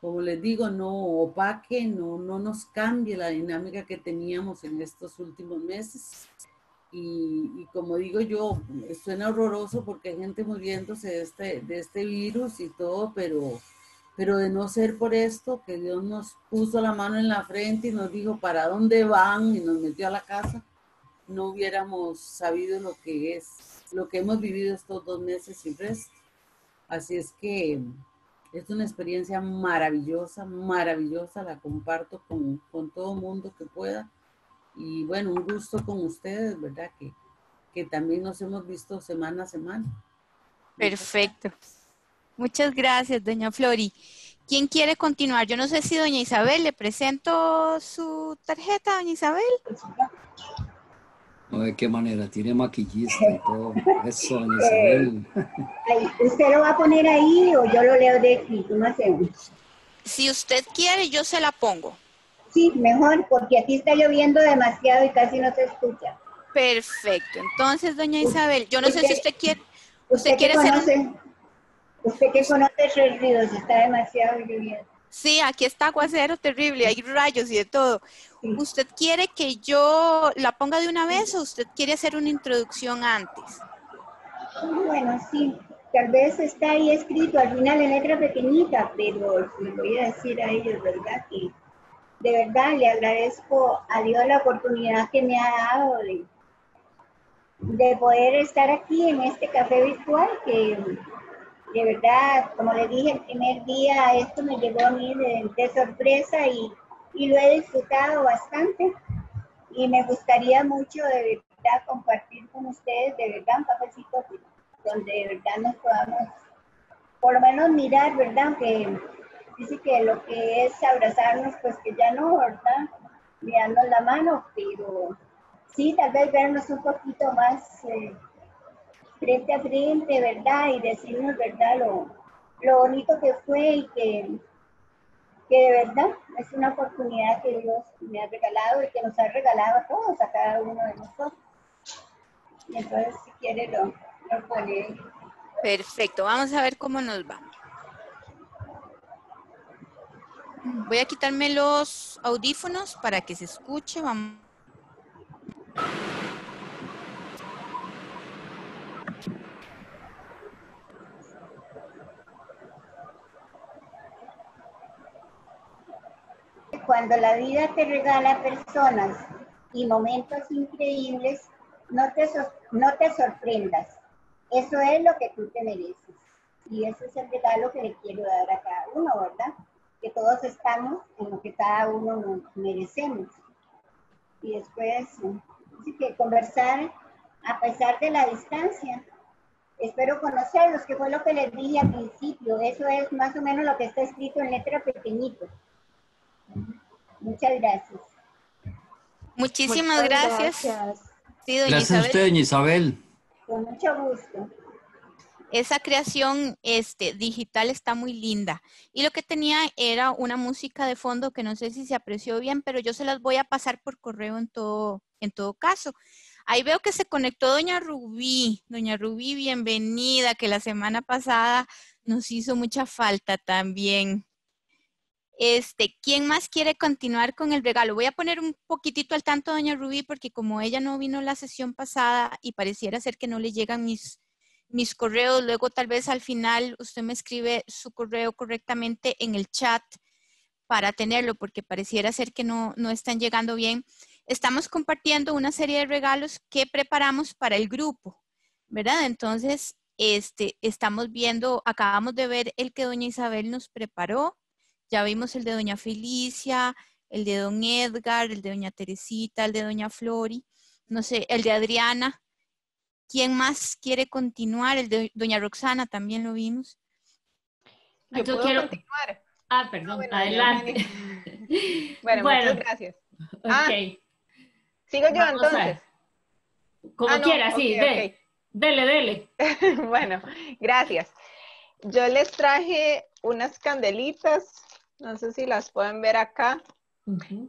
como les digo, no opaque, no, no nos cambie la dinámica que teníamos en estos últimos meses. Y, y, como digo yo, suena horroroso porque hay gente muriéndose de este, de este virus y todo, pero, pero de no ser por esto, que Dios nos puso la mano en la frente y nos dijo para dónde van y nos metió a la casa no hubiéramos sabido lo que es, lo que hemos vivido estos dos meses sin resto. Así es que es una experiencia maravillosa, maravillosa, la comparto con, con todo mundo que pueda. Y bueno, un gusto con ustedes, ¿verdad? Que, que también nos hemos visto semana a semana. Perfecto. Muchas gracias, doña Flori. ¿Quién quiere continuar? Yo no sé si doña Isabel, le presento su tarjeta, doña Isabel. No, ¿De qué manera? Tiene maquillista y todo. Eso, Isabel. ¿Usted lo va a poner ahí o yo lo leo de aquí? ¿Cómo hacemos? Si usted quiere, yo se la pongo. Sí, mejor, porque aquí está lloviendo demasiado y casi no se escucha. Perfecto. Entonces, doña Isabel, yo no usted, sé si usted quiere... ¿Usted, usted quiere conoce, hacer un... Usted que conoce Tres Ríos, está demasiado lloviendo. Sí, aquí está aguacero terrible, hay rayos y de todo. Sí. ¿Usted quiere que yo la ponga de una vez o usted quiere hacer una introducción antes? Bueno, sí, tal vez está ahí escrito al final en letra pequeñita, pero le voy a decir a ellos, ¿verdad? Que de verdad le agradezco a Dios la oportunidad que me ha dado de, de poder estar aquí en este café virtual que de verdad, como les dije el primer día, esto me llegó a mí de, sorpresa y, y, lo he disfrutado bastante. Y me gustaría mucho de verdad compartir con ustedes, de verdad, un cafecito donde de verdad nos podamos, por lo menos mirar, ¿verdad? Que dice que lo que es abrazarnos, pues que ya no, ¿verdad? Mirarnos la mano, pero sí, tal vez vernos un poquito más. Eh, frente a frente, ¿verdad? Y decirnos, ¿verdad? Lo, lo bonito que fue y que, que de verdad es una oportunidad que Dios me ha regalado y que nos ha regalado a todos, a cada uno de nosotros. Y entonces, si quiere, lo, lo pone. Perfecto, vamos a ver cómo nos va. Voy a quitarme los audífonos para que se escuche. Vamos. Cuando la vida te regala personas y momentos increíbles, no te, no te sorprendas. Eso es lo que tú te mereces. Y ese es el regalo que le quiero dar a cada uno, ¿verdad? Que todos estamos en lo que cada uno nos merecemos. Y después, así que conversar a pesar de la distancia. Espero conocerlos, que fue lo que les dije al principio. Eso es más o menos lo que está escrito en letra pequeñito. Muchas gracias. Muchísimas Muchas gracias. gracias. Sí, doña Gracias a Isabel. usted, doña Isabel. Con mucho gusto. Esa creación este, digital está muy linda. Y lo que tenía era una música de fondo que no sé si se apreció bien, pero yo se las voy a pasar por correo en todo, en todo caso. Ahí veo que se conectó doña Rubí. Doña Rubí, bienvenida, que la semana pasada nos hizo mucha falta también. Este, ¿quién más quiere continuar con el regalo? Voy a poner un poquitito al tanto doña Rubí porque como ella no vino la sesión pasada y pareciera ser que no le llegan mis, mis correos, luego tal vez al final usted me escribe su correo correctamente en el chat para tenerlo porque pareciera ser que no, no están llegando bien. Estamos compartiendo una serie de regalos que preparamos para el grupo, ¿verdad? Entonces, este, estamos viendo, acabamos de ver el que doña Isabel nos preparó, ya vimos el de doña Felicia, el de don Edgar, el de doña Teresita, el de doña Flori, no sé, el de Adriana. ¿Quién más quiere continuar? El de doña Roxana también lo vimos. Yo, Yo puedo quiero- continuar. Ah, perdón, bueno, adelante. Bueno, Bueno. muchas gracias. Ah, Ok, Sigo yo Vamos entonces. como Ah, no, quiera, sí, ok, de- dele, dele. bueno, gracias. Yo les traje unas candelitas, no sé si las pueden ver acá.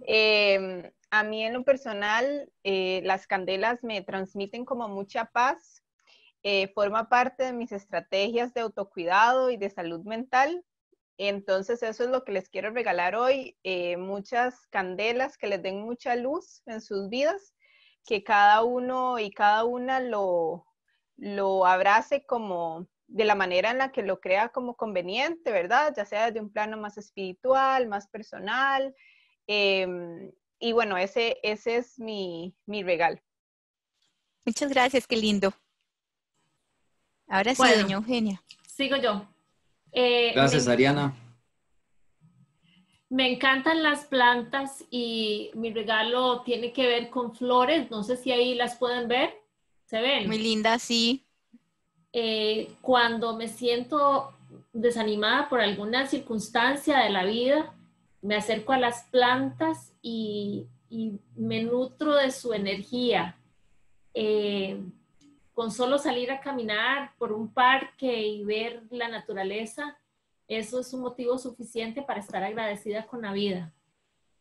Eh, a mí en lo personal, eh, las candelas me transmiten como mucha paz. Eh, forma parte de mis estrategias de autocuidado y de salud mental. Entonces, eso es lo que les quiero regalar hoy. eh, muchas candelas que les den mucha luz en sus vidas, que cada uno y cada una lo, lo abrace como de la manera en la que lo crea como conveniente, ¿verdad? Ya sea desde un plano más espiritual, más personal. em, y bueno, ese, ese es mi, mi regalo. Muchas gracias, qué lindo. Ahora sí, Bueno. doña Eugenia. Sigo yo. Eh, Gracias, me- Ariana. Me encantan las plantas y mi regalo tiene que ver con flores. No sé si ahí las pueden ver. ¿Se ven? Muy linda, sí. Eh, cuando me siento desanimada por alguna circunstancia de la vida, me acerco a las plantas y, y me nutro de su energía. Eh, con solo salir a caminar por un parque y ver la naturaleza, eso es un motivo suficiente para estar agradecida con la vida.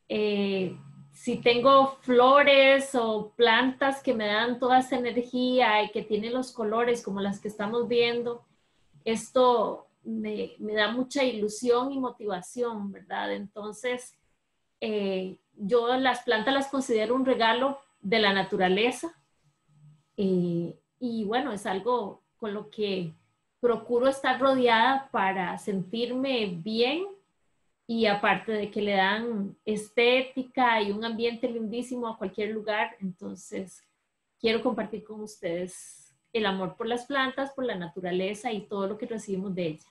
Eh, si tengo flores o plantas que me dan toda esa energía y que tienen los colores como las que estamos viendo, esto me, me da mucha ilusión y motivación, ¿verdad? Entonces, eh, yo las plantas las considero un regalo de la naturaleza eh, y bueno, es algo con lo que procuro estar rodeada para sentirme bien y aparte de que le dan estética y un ambiente lindísimo a cualquier lugar, entonces quiero compartir con ustedes el amor por las plantas, por la naturaleza y todo lo que recibimos de ella.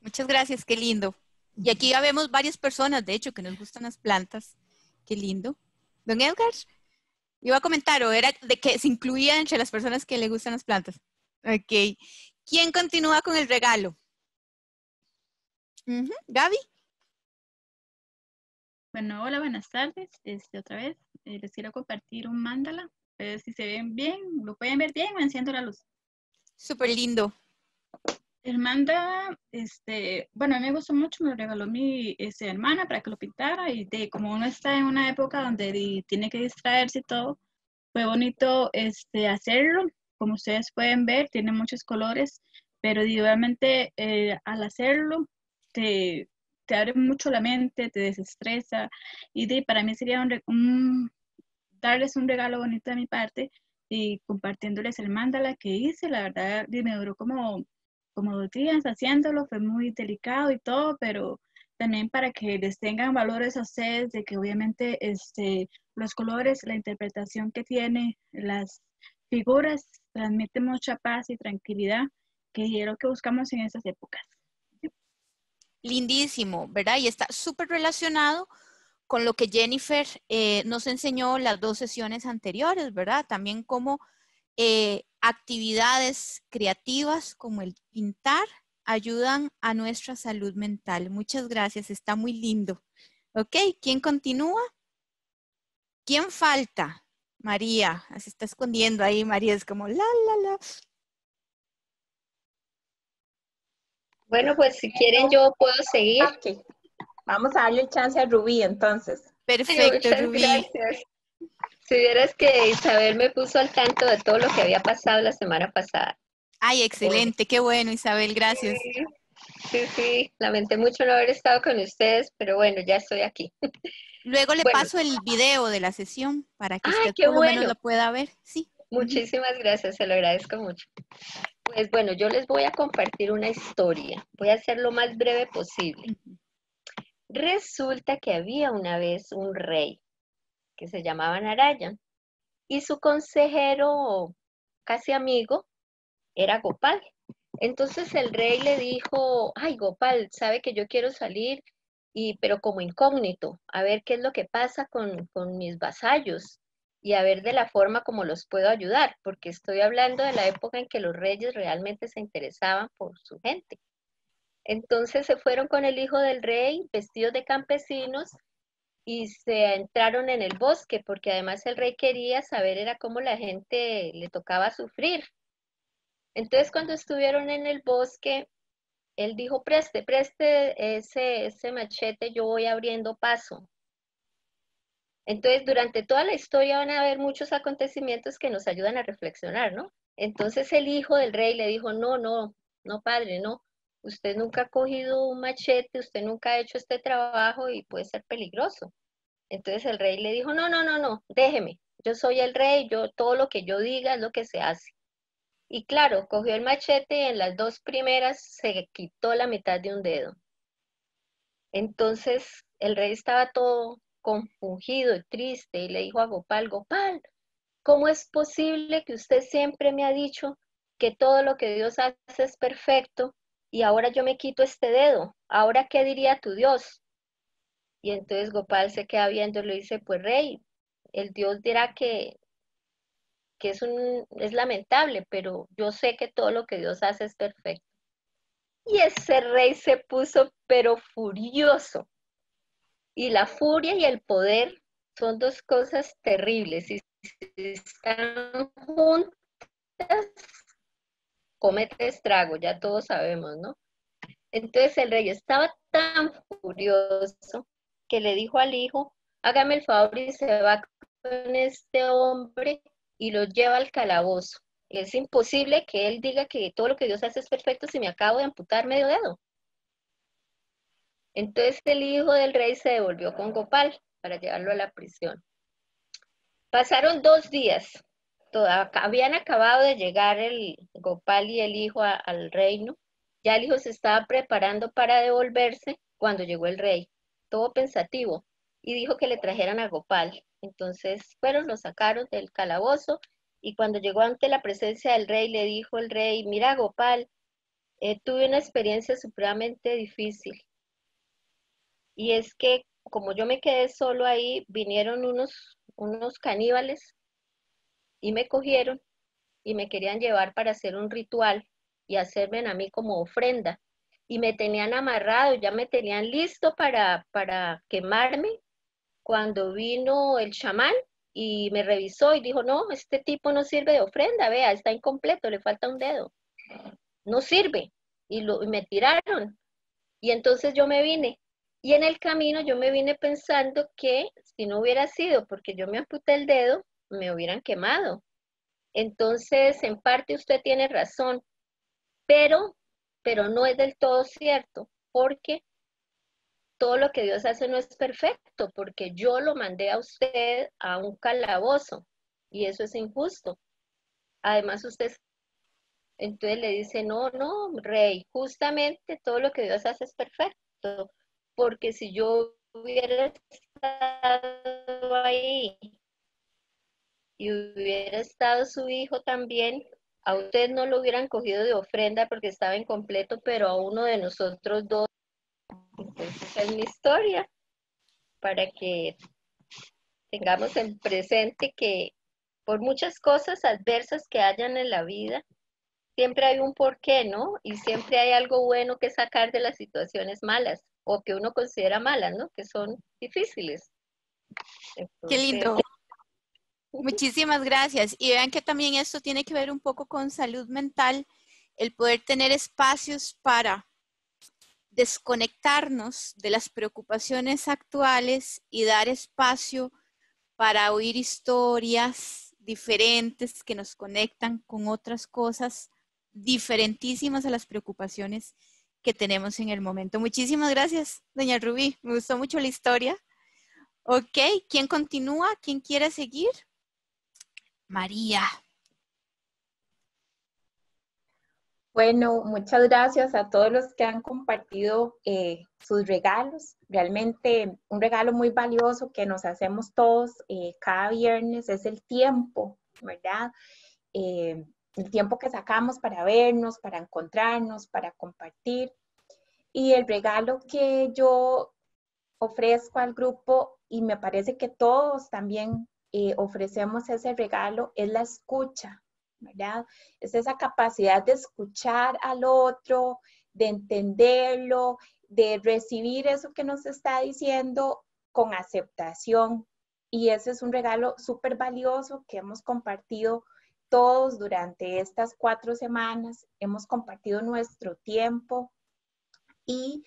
Muchas gracias, qué lindo. Y aquí ya vemos varias personas, de hecho, que nos gustan las plantas. Qué lindo. Don Edgar, iba a comentar, o era de que se incluía entre las personas que le gustan las plantas. Ok. ¿Quién continúa con el regalo? Gaby. Bueno, hola, buenas tardes. Este, otra vez eh, les quiero compartir un mandala. Eh, si se ven bien, lo pueden ver bien, me enciendo la luz. Súper lindo. El mandala, este, bueno, a mí me gustó mucho, me lo regaló mi este, hermana para que lo pintara y de, como uno está en una época donde tiene que distraerse y todo, fue bonito este, hacerlo. Como ustedes pueden ver, tiene muchos colores, pero obviamente eh, al hacerlo te, abre mucho la mente, te desestresa y de, para mí sería un, darles un regalo bonito de mi parte y compartiéndoles el mandala que hice. La verdad, me duró como, como dos días haciéndolo, fue muy delicado y todo, pero también para que les tengan valores a ustedes de que obviamente este, los colores, la interpretación que tiene, las figuras transmiten mucha paz y tranquilidad, que es lo que buscamos en estas épocas. Lindísimo, ¿verdad? Y está súper relacionado con lo que Jennifer eh, nos enseñó las dos sesiones anteriores, ¿verdad? También como eh, actividades creativas como el pintar ayudan a nuestra salud mental. Muchas gracias, está muy lindo. ¿Ok? ¿Quién continúa? ¿Quién falta? María, se está escondiendo ahí, María es como la, la, la. Bueno, pues si quieren yo puedo seguir. Vamos a darle el chance a Rubí entonces. Perfecto, Rubí. Gracias. Si vieras que Isabel me puso al tanto de todo lo que había pasado la semana pasada. Ay, excelente, qué bueno, Isabel, gracias. Sí, sí, lamenté mucho no haber estado con ustedes, pero bueno, ya estoy aquí. Luego le paso el video de la sesión para que usted por lo menos lo pueda ver. Sí. Muchísimas gracias, se lo agradezco mucho. Pues bueno, yo les voy a compartir una historia. Voy a hacer lo más breve posible. Resulta que había una vez un rey que se llamaba Narayan y su consejero, casi amigo, era Gopal. Entonces el rey le dijo, ay Gopal, sabe que yo quiero salir, y, pero como incógnito, a ver qué es lo que pasa con, con mis vasallos y a ver de la forma como los puedo ayudar, porque estoy hablando de la época en que los reyes realmente se interesaban por su gente. Entonces se fueron con el hijo del rey, vestidos de campesinos, y se entraron en el bosque, porque además el rey quería saber era cómo la gente le tocaba sufrir entonces, cuando estuvieron en el bosque, él dijo, preste, preste ese, ese machete, yo voy abriendo paso. Entonces, durante toda la historia van a haber muchos acontecimientos que nos ayudan a reflexionar, ¿no? Entonces el hijo del rey le dijo, no, no, no, padre, no, usted nunca ha cogido un machete, usted nunca ha hecho este trabajo y puede ser peligroso. Entonces el rey le dijo, no, no, no, no, déjeme, yo soy el rey, yo todo lo que yo diga es lo que se hace. Y claro, cogió el machete y en las dos primeras se quitó la mitad de un dedo. Entonces el rey estaba todo confundido y triste y le dijo a Gopal, Gopal, ¿cómo es posible que usted siempre me ha dicho que todo lo que Dios hace es perfecto y ahora yo me quito este dedo? ¿Ahora qué diría tu Dios? Y entonces Gopal se queda viendo y le dice, pues rey, el Dios dirá que que es, un, es lamentable, pero yo sé que todo lo que Dios hace es perfecto. Y ese rey se puso pero furioso. Y la furia y el poder son dos cosas terribles. Si están juntas, comete estrago, ya todos sabemos, ¿no? Entonces el rey estaba tan furioso que le dijo al hijo, hágame el favor y se va con este hombre y lo lleva al calabozo. Es imposible que él diga que todo lo que Dios hace es perfecto si me acabo de amputar medio dedo. Entonces el hijo del rey se devolvió con Gopal para llevarlo a la prisión. Pasaron dos días. habían acabado de llegar el Gopal y el hijo al reino. Ya el hijo se estaba preparando para devolverse cuando llegó el rey, todo pensativo, y dijo que le trajeran a Gopal. Entonces fueron, lo sacaron del calabozo y cuando llegó ante la presencia del rey le dijo el rey, mira Gopal, eh, tuve una experiencia supremamente difícil. Y es que como yo me quedé solo ahí, vinieron unos, unos caníbales y me cogieron y me querían llevar para hacer un ritual y hacerme a mí como ofrenda. Y me tenían amarrado, ya me tenían listo para, para quemarme cuando vino el chamán y me revisó y dijo, no, este tipo no sirve de ofrenda, vea, está incompleto, le falta un dedo. No sirve. Y, lo, me tiraron. Y entonces yo me vine. Y en el camino yo me vine pensando que si no hubiera sido porque yo me amputé el dedo, me hubieran quemado. Entonces, en parte usted tiene razón, pero, pero no es del todo cierto, porque todo lo que Dios hace no es perfecto, porque yo lo mandé a usted a un calabozo y eso es injusto. Además, usted entonces le dice, no, no, rey, justamente todo lo que Dios hace es perfecto, porque si yo hubiera estado ahí y hubiera estado su hijo también, a usted no lo hubieran cogido de ofrenda porque estaba incompleto, pero a uno de nosotros dos. Entonces es mi historia para que tengamos en presente que por muchas cosas adversas que hayan en la vida, siempre hay un porqué, ¿no? Y siempre hay algo bueno que sacar de las situaciones malas o que uno considera malas, ¿no? Que son difíciles. Qué lindo. Muchísimas gracias. Y vean que también esto tiene que ver un poco con salud mental, el poder tener espacios para desconectarnos de las preocupaciones actuales y dar espacio para oír historias diferentes que nos conectan con otras cosas diferentísimas a las preocupaciones que tenemos en el momento. Muchísimas gracias, doña Rubí. Me gustó mucho la historia. Ok, ¿quién continúa? ¿Quién quiere seguir? María. Bueno, muchas gracias a todos los que han compartido eh, sus regalos. Realmente un regalo muy valioso que nos hacemos todos eh, cada viernes es el tiempo, ¿verdad? Eh, el tiempo que sacamos para vernos, para encontrarnos, para compartir. Y el regalo que yo ofrezco al grupo, y me parece que todos también eh, ofrecemos ese regalo, es la escucha, ¿verdad? Es esa capacidad de escuchar al otro, de entenderlo, de recibir eso que nos está diciendo con aceptación. Y ese es un regalo súper valioso que hemos compartido todos durante estas cuatro semanas hemos compartido nuestro tiempo y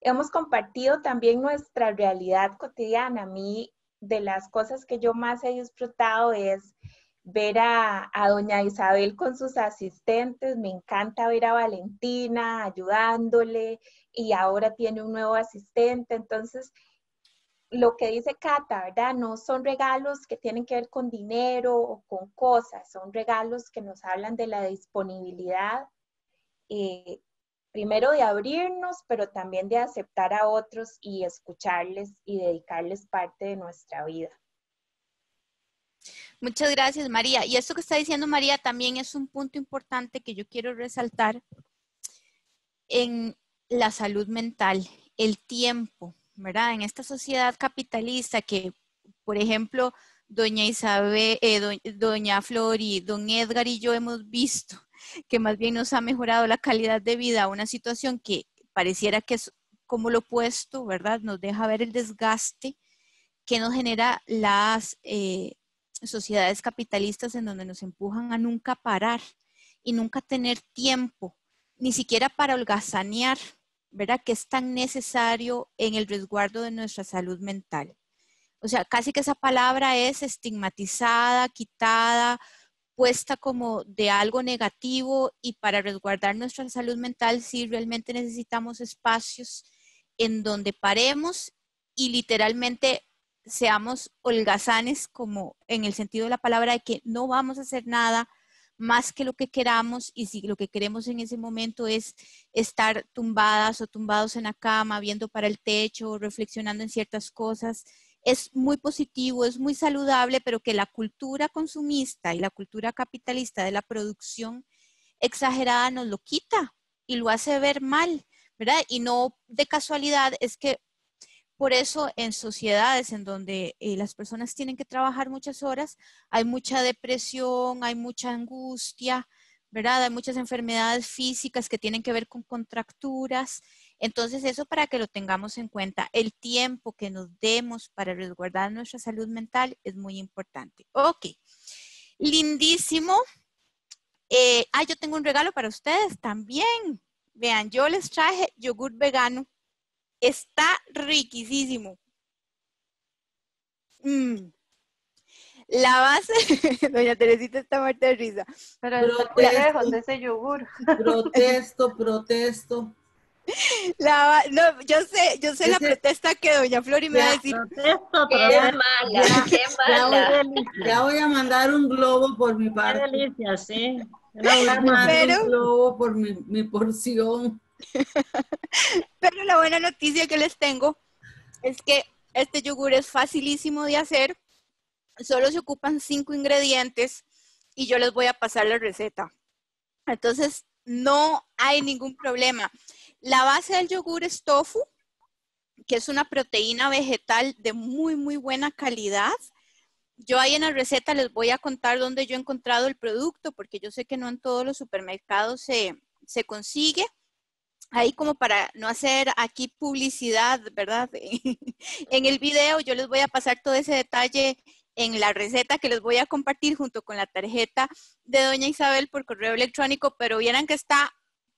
hemos compartido también nuestra realidad cotidiana. A mí, de las cosas que yo más he disfrutado es ver a, a, doña Isabel con sus asistentes, me encanta ver a Valentina ayudándole y ahora tiene un nuevo asistente, entonces lo que dice Cata, ¿verdad? No son regalos que tienen que ver con dinero o con cosas, son regalos que nos hablan de la disponibilidad, eh, primero de abrirnos, pero también de aceptar a otros y escucharles y dedicarles parte de nuestra vida. Muchas gracias, María. Y esto que está diciendo María también es un punto importante que yo quiero resaltar en la salud mental, el tiempo ¿verdad? En esta sociedad capitalista que, por ejemplo, doña Isabel, eh, doña Flor y don Edgar y yo hemos visto que más bien nos ha mejorado la calidad de vida, una situación que pareciera que es como lo opuesto, ¿verdad? Nos deja ver el desgaste que nos genera las eh, sociedades capitalistas en donde nos empujan a nunca parar y nunca tener tiempo, ni siquiera para holgazanear, ¿verdad? Que es tan necesario en el resguardo de nuestra salud mental. O sea, casi que esa palabra es estigmatizada, quitada, puesta como de algo negativo y para resguardar nuestra salud mental sí realmente necesitamos espacios en donde paremos y literalmente seamos holgazanes como en el sentido de la palabra de que no vamos a hacer nada más que lo que queramos y si lo que queremos en ese momento es estar tumbadas o tumbados en la cama, viendo para el techo, reflexionando en ciertas cosas, es muy positivo, es muy saludable, pero que la cultura consumista y la cultura capitalista de la producción exagerada nos lo quita y lo hace ver mal, ¿verdad? Y no de casualidad es que por eso en sociedades en donde eh, las personas tienen que trabajar muchas horas, hay mucha depresión, hay mucha angustia, ¿verdad? Hay muchas enfermedades físicas que tienen que ver con contracturas. Entonces, eso para que lo tengamos en cuenta. El tiempo que nos demos para resguardar nuestra salud mental es muy importante. Ok, lindísimo. Eh, ah, yo tengo un regalo para ustedes también. Vean, yo les traje yogur vegano Está riquísimo. Mm. La base, doña Teresita está muerta de risa. Pero muy lejos ese yogur. Protesto, protesto. La no, yo sé, yo sé la protesta que doña Flori me va a decir. Protesto, Qué protesto. mala, qué Ya voy, mala. ya voy a mandar un globo por mi Qué parte. delicia, sí. Voy a mandar Pero- un globo por mi, mi porción. Pero la buena noticia que les tengo es que este yogur es facilísimo de hacer. Solo se ocupan cinco ingredientes y yo les voy a pasar la receta. Entonces, no hay ningún problema. La base del yogur es tofu, que es una proteína vegetal de muy, muy buena calidad. Yo ahí en la receta les voy a contar dónde yo he encontrado el producto, porque yo sé que no en todos los supermercados se, se consigue. Ahí como para no hacer aquí publicidad, ¿verdad? en el video yo les voy a pasar todo ese detalle en la receta que les voy a compartir junto con la tarjeta de doña Isabel por correo electrónico, pero vieran que está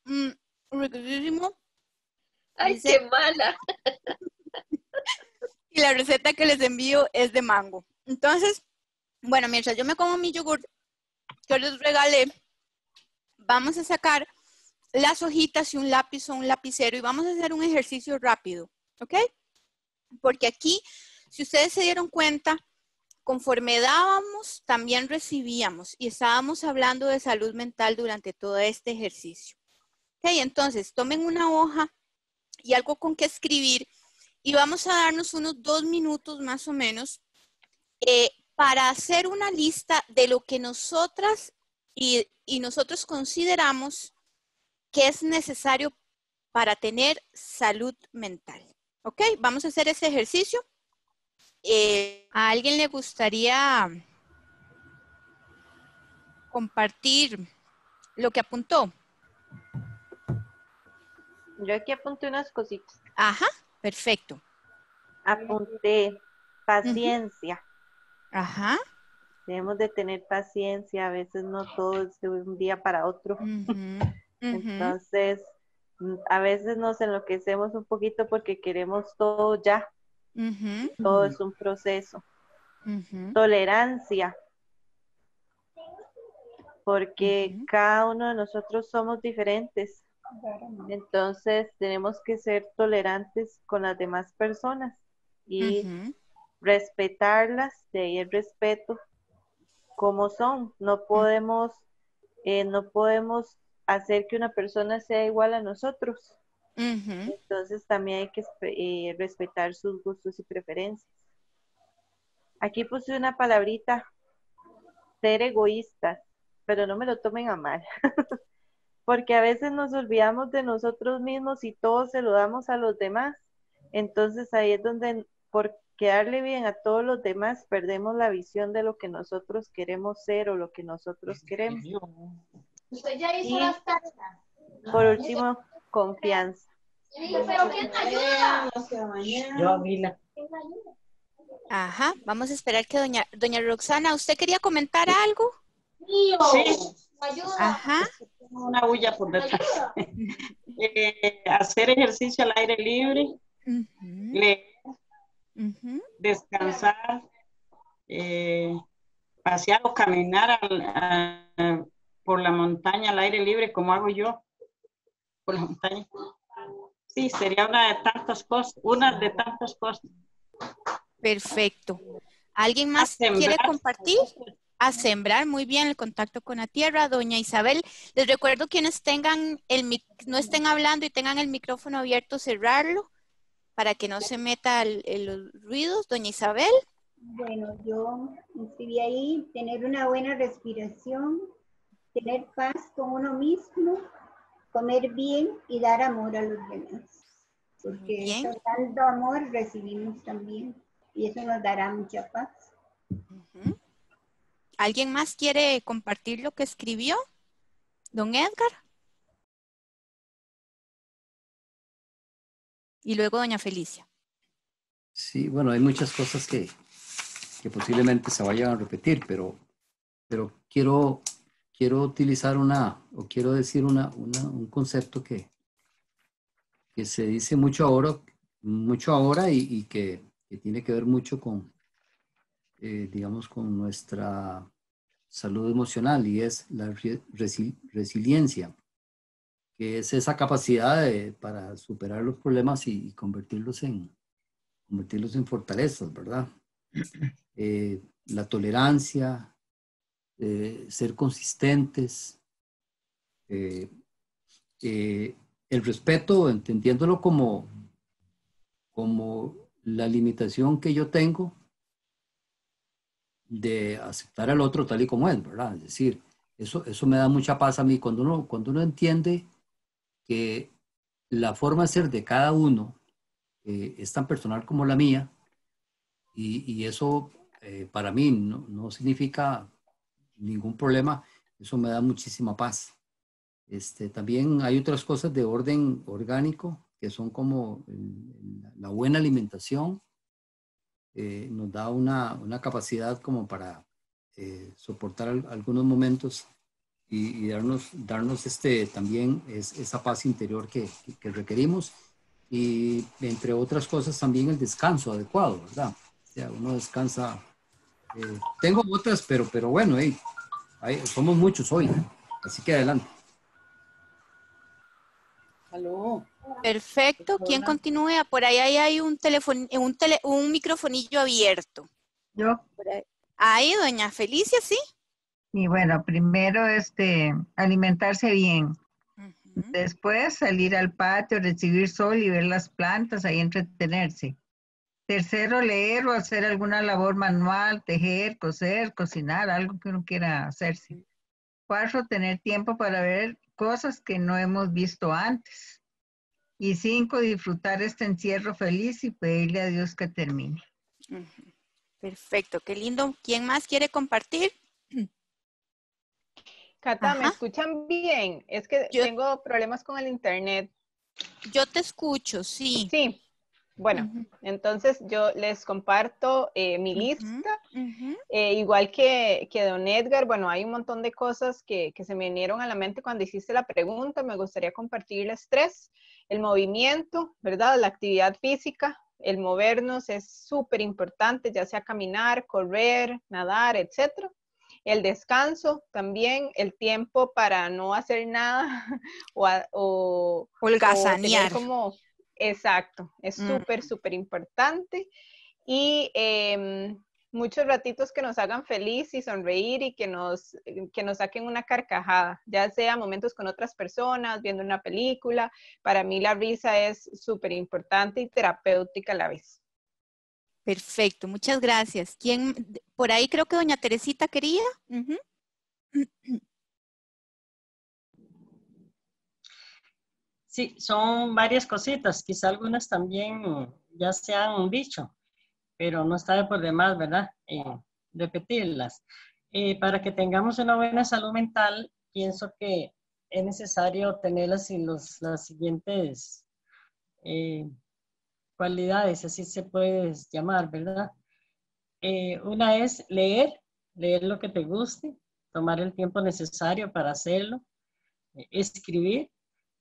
mm, riquísimo. Ay, Dice- qué mala. y la receta que les envío es de mango. Entonces, bueno, mientras yo me como mi yogur que les regalé, vamos a sacar las hojitas y un lápiz o un lapicero y vamos a hacer un ejercicio rápido, ¿ok? Porque aquí, si ustedes se dieron cuenta, conforme dábamos, también recibíamos y estábamos hablando de salud mental durante todo este ejercicio. Ok, entonces tomen una hoja y algo con que escribir y vamos a darnos unos dos minutos más o menos eh, para hacer una lista de lo que nosotras y, y nosotros consideramos que es necesario para tener salud mental. ¿Ok? Vamos a hacer ese ejercicio. Eh, ¿A alguien le gustaría compartir lo que apuntó? Yo aquí apunté unas cositas. Ajá, perfecto. Apunté paciencia. Ajá. Debemos de tener paciencia, a veces no todo es de un día para otro. Entonces, a veces nos enloquecemos un poquito porque queremos todo ya. Todo es un proceso. Tolerancia. Porque cada uno de nosotros somos diferentes. Entonces, tenemos que ser tolerantes con las demás personas y respetarlas, de ahí el respeto, como son. No podemos, eh, no podemos hacer que una persona sea igual a nosotros. Entonces también hay que eh, respetar sus gustos y preferencias. Aquí puse una palabrita, ser egoístas, pero no me lo tomen a mal. Porque a veces nos olvidamos de nosotros mismos y todo se lo damos a los demás. Entonces ahí es donde por quedarle bien a todos los demás perdemos la visión de lo que nosotros queremos ser o lo que nosotros queremos. Usted ya hizo las Por último, confianza. ¿Pero quién ayuda? Yo, Avila. Ajá, vamos a esperar que doña, doña Roxana, ¿usted quería comentar algo? Mío. Sí. Ayuda. Ajá, Tengo una bulla por detrás. Eh, hacer ejercicio al aire libre, ujú, leer, ujú, descansar, eh, pasear o caminar al- a- por la montaña al aire libre, como hago yo, por la montaña. Sí, sería una de tantas cosas, una de tantas cosas. perfecto. ¿Alguien más sembrar. quiere compartir? A sembrar, muy bien, el contacto con la tierra. Doña Isabel, les recuerdo quienes tengan el mic- no estén hablando y tengan el micrófono abierto, cerrarlo para que no se meta el- el- los ruidos. Doña Isabel. Bueno, yo escribí ahí tener una buena respiración, tener paz con uno mismo, comer bien y dar amor a los demás. Porque dando amor recibimos también y eso nos dará mucha paz. ¿Alguien más quiere compartir lo que escribió? Don Edgar. Y luego doña Felicia. Sí, bueno, hay muchas cosas que, que posiblemente se vayan a repetir, pero, pero quiero, quiero utilizar una, o quiero decir una, una- un concepto que, que se dice mucho ahora, mucho ahora y, y que, que tiene que ver mucho con eh, digamos, con nuestra salud emocional y es la resiliencia, que es esa capacidad para superar los problemas y, convertirlos, en, convertirlos en fortalezas, ¿verdad? Eh, la tolerancia, ser consistentes, eh, el respeto, entendiéndolo como, como la limitación que yo tengo de aceptar al otro tal y como es, ¿verdad? Es decir, eso, eso me da mucha paz a mí cuando uno, cuando uno entiende que la forma de ser de cada uno eh, es tan personal como la mía y, y eso eh, para mí no, no, significa ningún problema, eso me da muchísima paz. Este, también hay otras cosas de orden orgánico que son como la buena alimentación, eh, nos da una, una, capacidad como para eh, soportar algunos momentos y, darnos, darnos este, también es, esa paz interior que, que, requerimos y entre otras cosas también el descanso adecuado, ¿verdad? O sea, uno descansa. Eh, tengo otras, pero, pero bueno, somos muchos hoy, así que adelante. Aló. Perfecto. ¿Quién continúa? Por ahí, hay un, teléfono, un, tele, un microfonillo abierto. Yo. Ahí. doña Felicia, ¿sí? Y bueno, primero este, alimentarse bien. Después salir al patio, recibir sol y ver las plantas, ahí entretenerse. Tercero, leer o hacer alguna labor manual, tejer, coser, cocinar, algo que uno quiera hacerse. Cuatro, tener tiempo para ver cosas que no hemos visto antes. Y cinco, disfrutar este encierro feliz y pedirle a Dios que termine. Perfecto, qué lindo. ¿Quién más quiere compartir? Cata, ¿me escuchan bien? Es que tengo problemas con el internet. Yo te escucho, sí. Sí. Bueno, entonces yo les comparto eh, mi lista. Eh, igual que, que, don Edgar, bueno, hay un montón de cosas que, que, se me vinieron a la mente cuando hiciste la pregunta. Me gustaría compartirles tres. El movimiento, ¿verdad? La actividad física, el movernos es súper importante, ya sea caminar, correr, nadar, etcétera. El descanso también, el tiempo para no hacer nada o, o, holgazanear. como Exacto, es súper, súper importante. Y em, muchos ratitos que nos hagan feliz y sonreír y que nos, eh, que nos saquen una carcajada, ya sea momentos con otras personas, viendo una película. Para mí la risa es súper importante y terapéutica a la vez. Perfecto, muchas gracias. ¿Quién, por ahí creo que doña Teresita quería? Sí, son varias cositas, quizá algunas también ya se han dicho, pero no está de por demás, ¿verdad? Eh, repetirlas. Eh, para que tengamos una buena salud mental, pienso que es necesario tener las, las siguientes eh, cualidades, así se puede llamar, ¿verdad? una es leer, leer lo que te guste, tomar el tiempo necesario para hacerlo, escribir,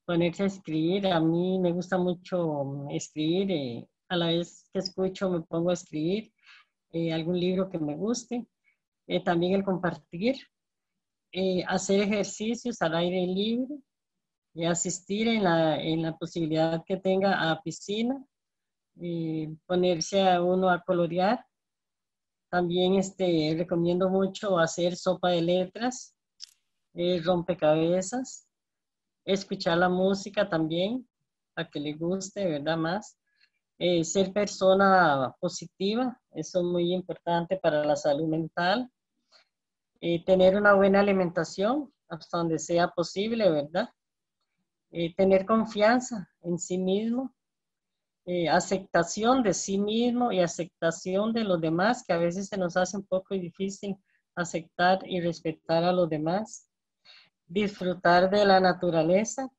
ponerse a escribir. A mí me gusta mucho escribir. Eh, a la vez que escucho me pongo a escribir eh, algún libro que me guste. Eh, también el compartir. hacer ejercicios al aire libre. Y asistir en la, en la posibilidad que tenga a piscina. ponerse a uno a colorear. También este, recomiendo mucho hacer sopa de letras, rompecabezas, escuchar la música también, a que le guste, ¿verdad? Más. Eh, ser persona positiva, eso es muy importante para la salud mental. Eh, tener una buena alimentación, hasta donde sea posible, ¿verdad? Eh, tener confianza en sí mismo, aceptación de sí mismo y aceptación de los demás, que a veces se nos hace un poco difícil aceptar y respetar a los demás disfrutar de la naturaleza,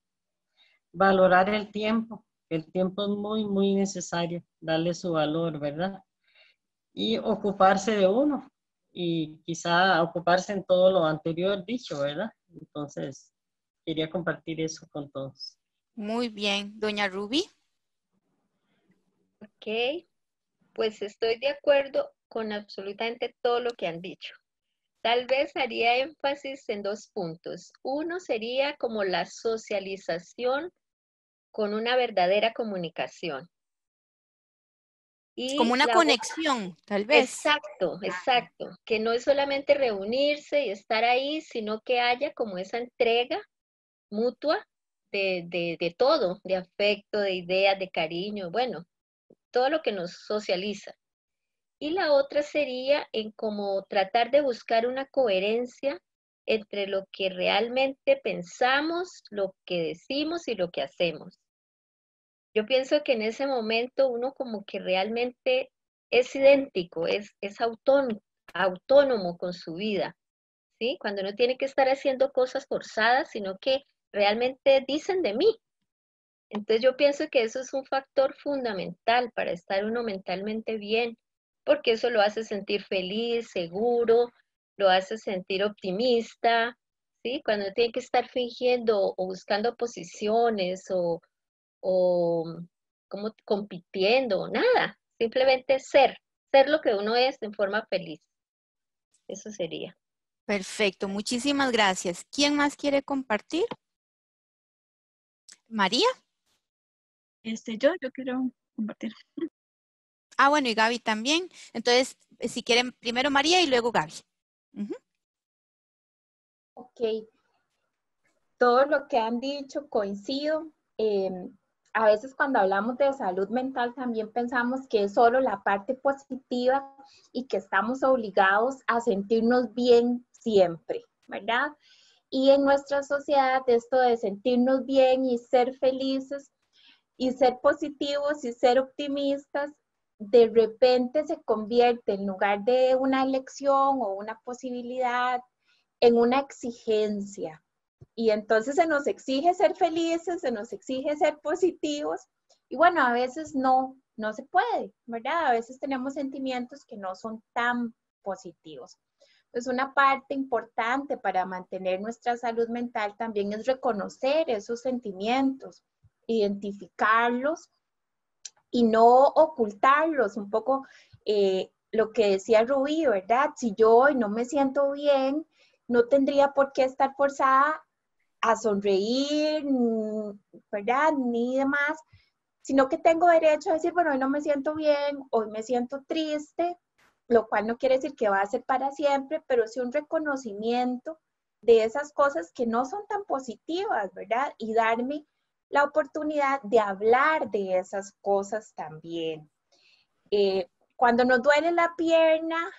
valorar el tiempo. El tiempo es muy, muy necesario, darle su valor, ¿verdad? Y ocuparse de uno y quizá ocuparse en todo lo anterior dicho, ¿verdad? Entonces, quería compartir eso con todos. Muy bien, doña Ruby. Ok, pues estoy de acuerdo con absolutamente todo lo que han dicho. Tal vez haría énfasis en dos puntos. Uno sería como la socialización con una verdadera comunicación. como una conexión, tal vez. Exacto, exacto. Que no es solamente reunirse y estar ahí, sino que haya como esa entrega mutua de, de todo, de afecto, de ideas, de cariño, bueno, todo lo que nos socializa. Y la otra sería en como tratar de buscar una coherencia entre lo que realmente pensamos, lo que decimos y lo que hacemos. Yo pienso que en ese momento uno como que realmente es idéntico, es, es autónomo, autónomo con su vida, ¿sí? Cuando no tiene que estar haciendo cosas forzadas, sino que realmente dicen de mí. Entonces yo pienso que eso es un factor fundamental para estar uno mentalmente bien, porque eso lo hace sentir feliz, seguro, lo hace sentir optimista, ¿sí? Cuando tiene que estar fingiendo o buscando posiciones o, o como compitiendo, nada, simplemente ser, ser lo que uno es en forma feliz. Eso sería. Perfecto, muchísimas gracias. ¿Quién más quiere compartir? María. Este, yo, yo quiero compartir. Ah, bueno, y Gaby también. Entonces, eh, si quieren, primero María y luego Gaby. Ok. Todo lo que han dicho coincido. Em, a veces cuando hablamos de salud mental también pensamos que es solo la parte positiva y que estamos obligados a sentirnos bien siempre, ¿verdad? Y en nuestra sociedad esto de sentirnos bien y ser felices y ser positivos y ser optimistas de repente se convierte en lugar de una elección o una posibilidad en una exigencia. Y entonces se nos exige ser felices, se nos exige ser positivos. Y bueno, a veces no, no se puede, ¿verdad? A veces tenemos sentimientos que no son tan positivos. Entonces, una parte importante para mantener nuestra salud mental también es reconocer esos sentimientos, identificarlos y no ocultarlos, un poco eh, lo que decía Rubí, ¿verdad? Si yo hoy no me siento bien, no tendría por qué estar forzada a sonreír, ¿verdad? Ni demás, sino que tengo derecho a decir, bueno, hoy no me siento bien, hoy me siento triste, lo cual no quiere decir que va a ser para siempre, pero sí un reconocimiento de esas cosas que no son tan positivas, ¿verdad? Y darme la oportunidad de hablar de esas cosas también. Eh, cuando nos duele la pierna,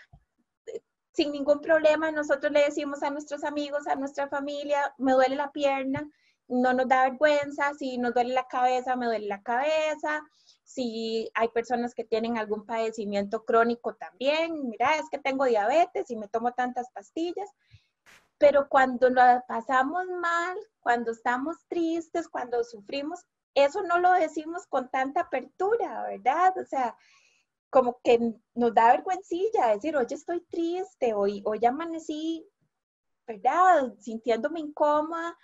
sin ningún problema, nosotros le decimos a nuestros amigos, a nuestra familia, me duele la pierna, no nos da vergüenza, si nos duele la cabeza, me duele la cabeza, si hay personas que tienen algún padecimiento crónico también, mira, es que tengo diabetes y me tomo tantas pastillas, pero cuando lo pasamos mal, cuando estamos tristes, cuando sufrimos, eso no lo decimos con tanta apertura, ¿verdad? O sea, como que nos da vergüencilla decir, oye, estoy triste, hoy, hoy amanecí, ¿verdad? Sintiéndome incómoda.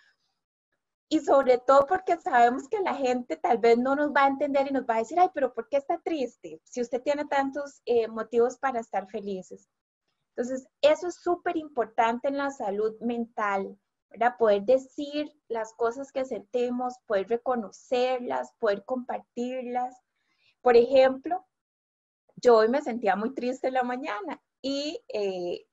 Y sobre todo porque sabemos que la gente tal vez no nos va a entender y nos va a decir, ay, pero ¿por qué está triste? Si usted tiene tantos eh, motivos para estar felices. Entonces, eso es súper importante en la salud mental, ¿verdad? Poder decir las cosas que sentimos, poder reconocerlas, poder compartirlas. Por ejemplo, yo hoy me sentía muy triste en la mañana y eh,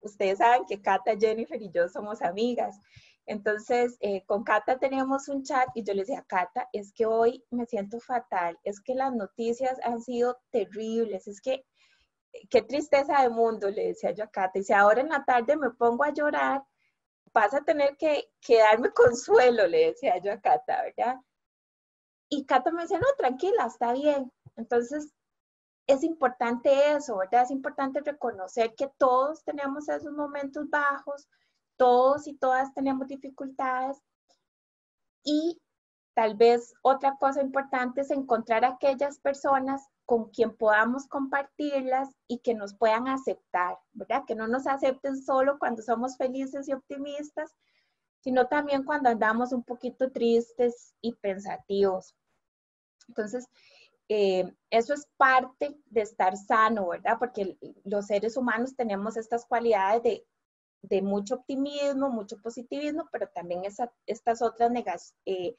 ustedes saben que Cata, Jennifer y yo somos amigas. Entonces, eh, con Cata teníamos un chat y yo le decía, Cata, es que hoy me siento fatal, es que las noticias han sido terribles, es que qué tristeza de mundo, le decía yo a Cata. Y si ahora en la tarde me pongo a llorar, vas a tener que, que darme consuelo, le decía yo a Cata, ¿verdad? Y Cata me decía, no, tranquila, está bien. Entonces, es importante eso, ¿verdad? Es importante reconocer que todos tenemos esos momentos bajos, todos y todas tenemos dificultades. Y tal vez otra cosa importante es encontrar aquellas personas con quien podamos compartirlas y que nos puedan aceptar, ¿verdad? Que no nos acepten solo cuando somos felices y optimistas, sino también cuando andamos un poquito tristes y pensativos. Entonces, eh, eso es parte de estar sano, ¿verdad? Porque los seres humanos tenemos estas cualidades de, de mucho optimismo, mucho positivismo, pero también estas otras eh,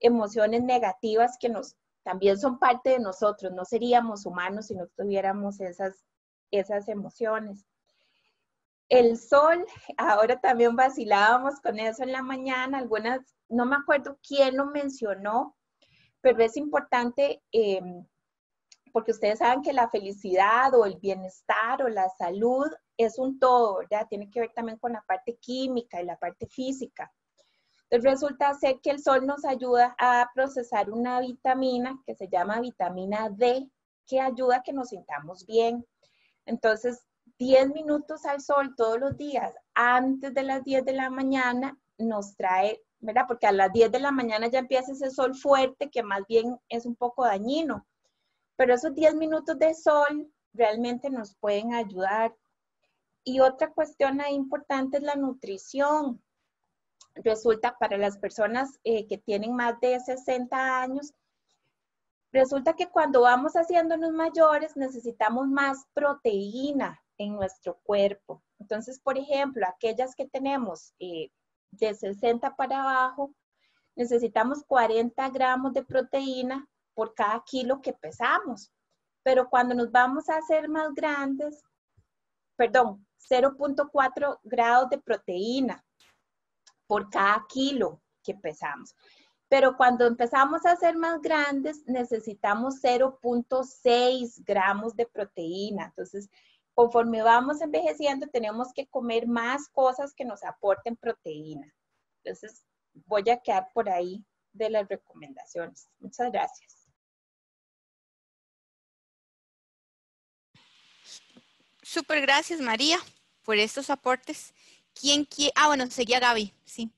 emociones negativas que nos también son parte de nosotros. No seríamos humanos si no tuviéramos esas, esas emociones. El sol, ahora también vacilábamos con eso en la mañana, algunas, no me acuerdo quién lo mencionó, pero es importante em, porque ustedes saben que la felicidad o el bienestar o la salud es un todo, ¿verdad? Tiene que ver también con la parte química y la parte física. Entonces resulta ser que el sol nos ayuda a procesar una vitamina que se llama vitamina D, que ayuda a que nos sintamos bien. Entonces, 10 minutos al sol todos los días antes de las 10 de la mañana nos trae, ¿verdad? Porque a las 10 de la mañana ya empieza ese sol fuerte que más bien es un poco dañino. Pero esos 10 minutos de sol realmente nos pueden ayudar. Y otra cuestión importante es la nutrición. Resulta para las personas eh, que tienen más de 60 años, resulta que cuando vamos haciéndonos mayores necesitamos más proteína en nuestro cuerpo. Entonces, por ejemplo, aquellas que tenemos eh, de 60 para abajo, necesitamos 40 gramos de proteína por cada kilo que pesamos. Pero cuando nos vamos a hacer más grandes, perdón, 0.4 grados de proteína por cada kilo que pesamos. Pero cuando empezamos a ser más grandes, necesitamos 0.6 gramos de proteína. Entonces, conforme vamos envejeciendo, tenemos que comer más cosas que nos aporten proteína. Entonces, voy a quedar por ahí de las recomendaciones. Muchas gracias. Súper gracias, María, por estos aportes. ¿Quién quiere? Ah, bueno, seguía Gaby, sí.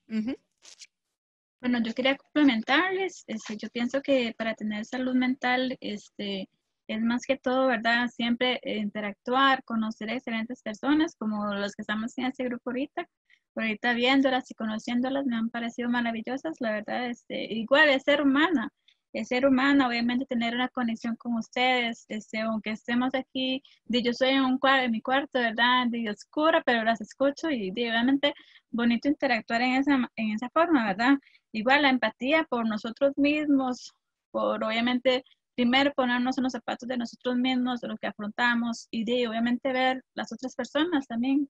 Bueno, yo quería complementarles. Este, yo pienso que para tener salud mental, este, es más que todo, ¿verdad? Siempre interactuar, conocer a excelentes personas, como los que estamos en este grupo ahorita. Ahorita viéndolas y conociéndolas me han parecido maravillosas, la verdad, este, igual es ser humana el ser humano, obviamente tener una conexión con ustedes, este, aunque estemos aquí, de, yo soy en, un cuarto, en mi cuarto, ¿verdad? De oscura, pero las escucho y obviamente bonito interactuar en esa, en esa forma, ¿verdad? Igual la empatía por nosotros mismos, por obviamente primero ponernos en los zapatos de nosotros mismos, de lo que afrontamos y de obviamente ver las otras personas también.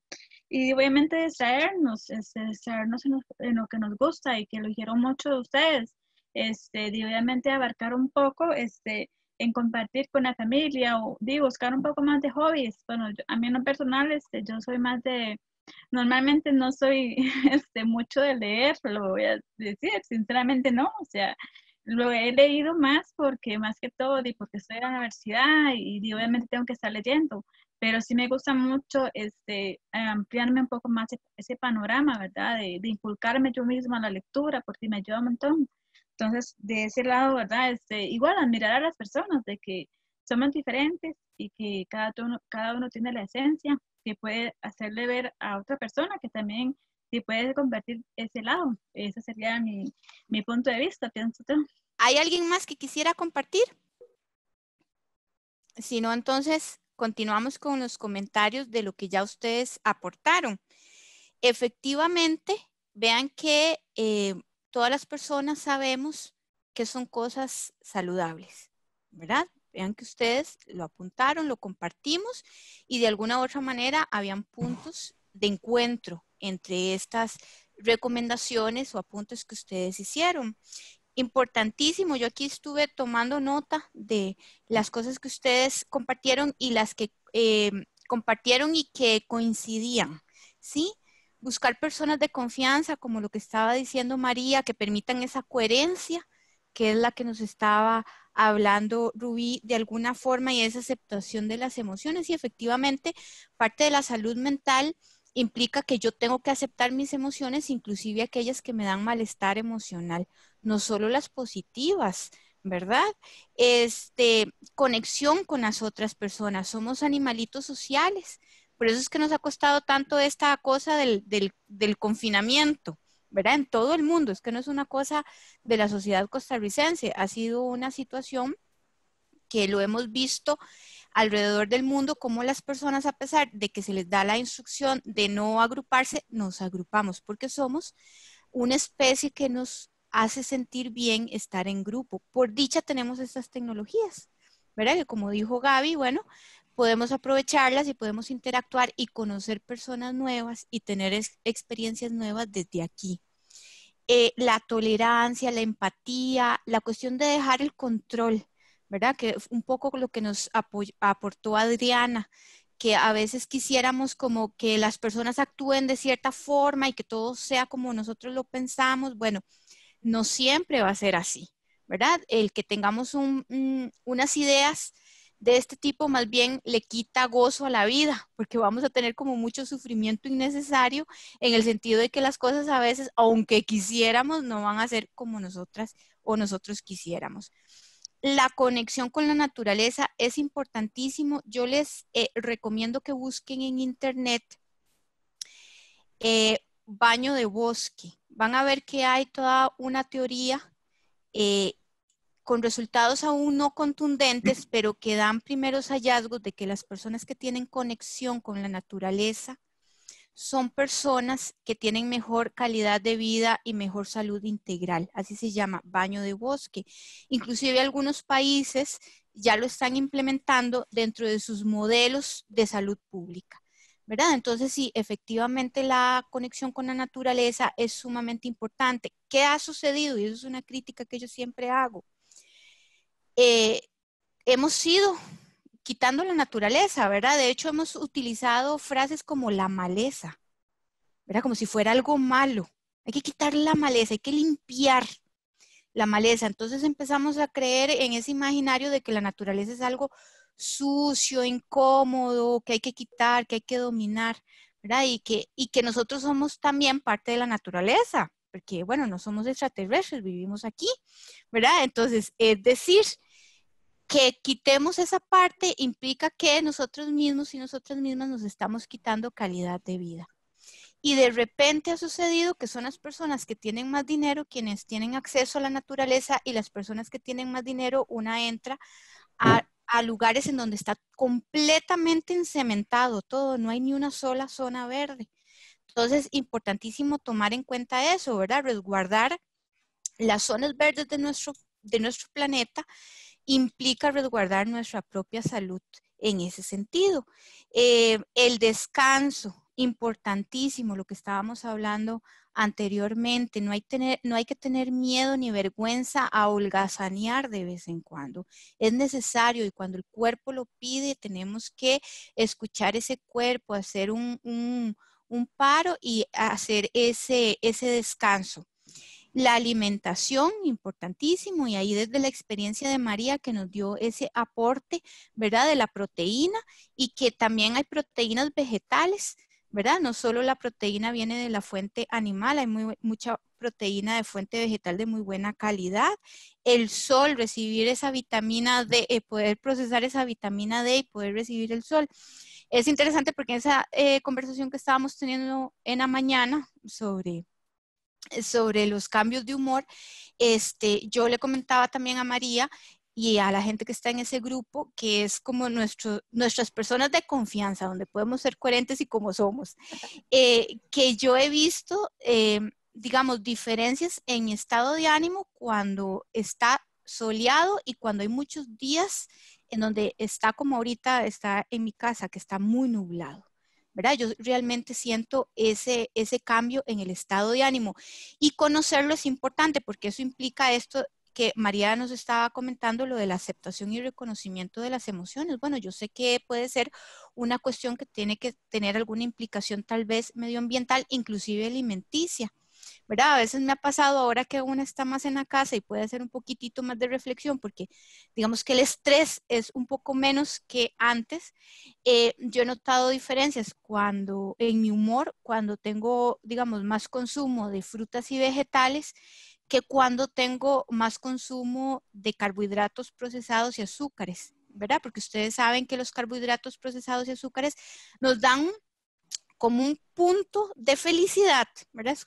Y obviamente distraernos, este, distraernos en lo, que nos gusta y que lo dijeron mucho de ustedes este, obviamente abarcar un poco, este, en compartir con la familia o digo, buscar un poco más de hobbies. Bueno, a mí en lo personal, este, yo soy más de, normalmente no soy este, mucho de leer, lo voy a decir, sinceramente no, o sea, lo he leído más porque más que todo, y porque estoy en la universidad y, obviamente tengo que estar leyendo, pero sí me gusta mucho este, ampliarme un poco más ese, panorama, ¿verdad? De, de, inculcarme yo misma la lectura porque me ayuda un montón. Entonces, de ese lado, ¿verdad? Este, igual admirar a las personas de que somos diferentes y que cada uno, cada uno tiene la esencia que puede hacerle ver a otra persona que también se puede convertir ese lado. Ese sería mi, mi punto de vista, pienso tú. ¿Hay alguien más que quisiera compartir? Si no, entonces continuamos con los comentarios de lo que ya ustedes aportaron. Efectivamente, vean que eh, todas las personas sabemos que son cosas saludables, ¿verdad? Vean que ustedes lo apuntaron, lo compartimos y de alguna u otra manera habían puntos de encuentro entre estas recomendaciones o apuntes que ustedes hicieron. Importantísimo, yo aquí estuve tomando nota de las cosas que ustedes compartieron y las que eh, compartieron y que coincidían, ¿sí? Buscar personas de confianza, como lo que estaba diciendo María, que permitan esa coherencia, que es la que nos estaba hablando Rubí de alguna forma y esa aceptación de las emociones. Y efectivamente, parte de la salud mental implica que yo tengo que aceptar mis emociones, inclusive aquellas que me dan malestar emocional, no solo las positivas, ¿verdad? Este, conexión con las otras personas. Somos animalitos sociales. Por eso es que nos ha costado tanto esta cosa del, confinamiento, ¿verdad? En todo el mundo, es que no es una cosa de la sociedad costarricense, ha sido una situación que lo hemos visto alrededor del mundo, como las personas, a pesar de que se les da la instrucción de no agruparse, nos agrupamos, porque somos una especie que nos hace sentir bien estar en grupo. Por dicha tenemos estas tecnologías, ¿verdad? Que como dijo Gaby, bueno, podemos aprovecharlas y podemos interactuar y conocer personas nuevas y tener experiencias nuevas desde aquí. Eh, la tolerancia, la empatía, la cuestión de dejar el control, ¿verdad? Que un poco lo que nos aportó Adriana, que a veces quisiéramos como que las personas actúen de cierta forma y que todo sea como nosotros lo pensamos. Bueno, no siempre va a ser así, ¿verdad? El que tengamos unas ideas de este tipo más bien le quita gozo a la vida, porque vamos a tener como mucho sufrimiento innecesario en el sentido de que las cosas a veces, aunque quisiéramos, no van a ser como nosotras o nosotros quisiéramos la conexión con la naturaleza es importantísimo. Yo les eh, recomiendo que busquen en internet eh, baño de bosque. Van a ver que hay toda una teoría eh, con resultados aún no contundentes, pero que dan primeros hallazgos de que las personas que tienen conexión con la naturaleza son personas que tienen mejor calidad de vida y mejor salud integral. Así se llama, baño de bosque. Inclusive algunos países ya lo están implementando dentro de sus modelos de salud pública. ¿verdad? Entonces, sí, efectivamente la conexión con la naturaleza es sumamente importante. ¿Qué ha sucedido? Y eso es una crítica que yo siempre hago. Eh, hemos ido quitando la naturaleza, ¿verdad? De hecho, hemos utilizado frases como la maleza, ¿verdad? Como si fuera algo malo. Hay que quitar la maleza, hay que limpiar la maleza. Entonces empezamos a creer en ese imaginario de que la naturaleza es algo sucio, incómodo, que hay que quitar, que hay que dominar, ¿verdad? Y que, y que nosotros somos también parte de la naturaleza, porque, bueno, no somos extraterrestres, vivimos aquí, ¿verdad? Entonces, es decir, que quitemos esa parte implica que nosotros mismos y nosotras mismas nos estamos quitando calidad de vida. Y de repente ha sucedido que son las personas que tienen más dinero quienes tienen acceso a la naturaleza y las personas que tienen más dinero, una entra a, lugares en donde está completamente encementado todo, no hay ni una sola zona verde. Entonces, importantísimo tomar en cuenta eso, ¿verdad? Resguardar las zonas verdes de nuestro, de nuestro planeta implica resguardar nuestra propia salud en ese sentido. Eh, el descanso, importantísimo, lo que estábamos hablando anteriormente, no hay, tener, no hay que tener miedo ni vergüenza a holgazanear de vez en cuando. Es necesario y cuando el cuerpo lo pide, tenemos que escuchar ese cuerpo, hacer un, un, un paro y hacer ese, ese descanso. La alimentación, importantísimo, y ahí desde la experiencia de María que nos dio ese aporte, ¿verdad? De la proteína y que también hay proteínas vegetales, ¿verdad? No solo la proteína viene de la fuente animal, hay mucha proteína de fuente vegetal de muy buena calidad. El sol, recibir esa vitamina D, eh, poder procesar esa vitamina D y poder recibir el sol. Es interesante porque en esa eh, conversación que estábamos teniendo en la mañana sobre sobre los cambios de humor, este, yo le comentaba también a María y a la gente que está en ese grupo, que es como nuestro, nuestras personas de confianza, donde podemos ser coherentes y como somos, eh, que yo he visto, eh, digamos, diferencias en mi estado de ánimo cuando está soleado y cuando hay muchos días en donde está como ahorita está en mi casa, que está muy nublado. Yo realmente siento ese, ese cambio en el estado de ánimo y conocerlo es importante porque eso implica esto que María nos estaba comentando, lo de la aceptación y reconocimiento de las emociones. Bueno, yo sé que puede ser una cuestión que tiene que tener alguna implicación tal vez medioambiental, inclusive alimenticia. ¿Verdad? A veces me ha pasado ahora que uno está más en la casa y puede hacer un poquitito más de reflexión porque digamos que el estrés es un poco menos que antes. Eh, yo he notado diferencias cuando en mi humor, cuando tengo, digamos, más consumo de frutas y vegetales que cuando tengo más consumo de carbohidratos procesados y azúcares, ¿verdad? Porque ustedes saben que los carbohidratos procesados y azúcares nos dan como un punto de felicidad, ¿verdad?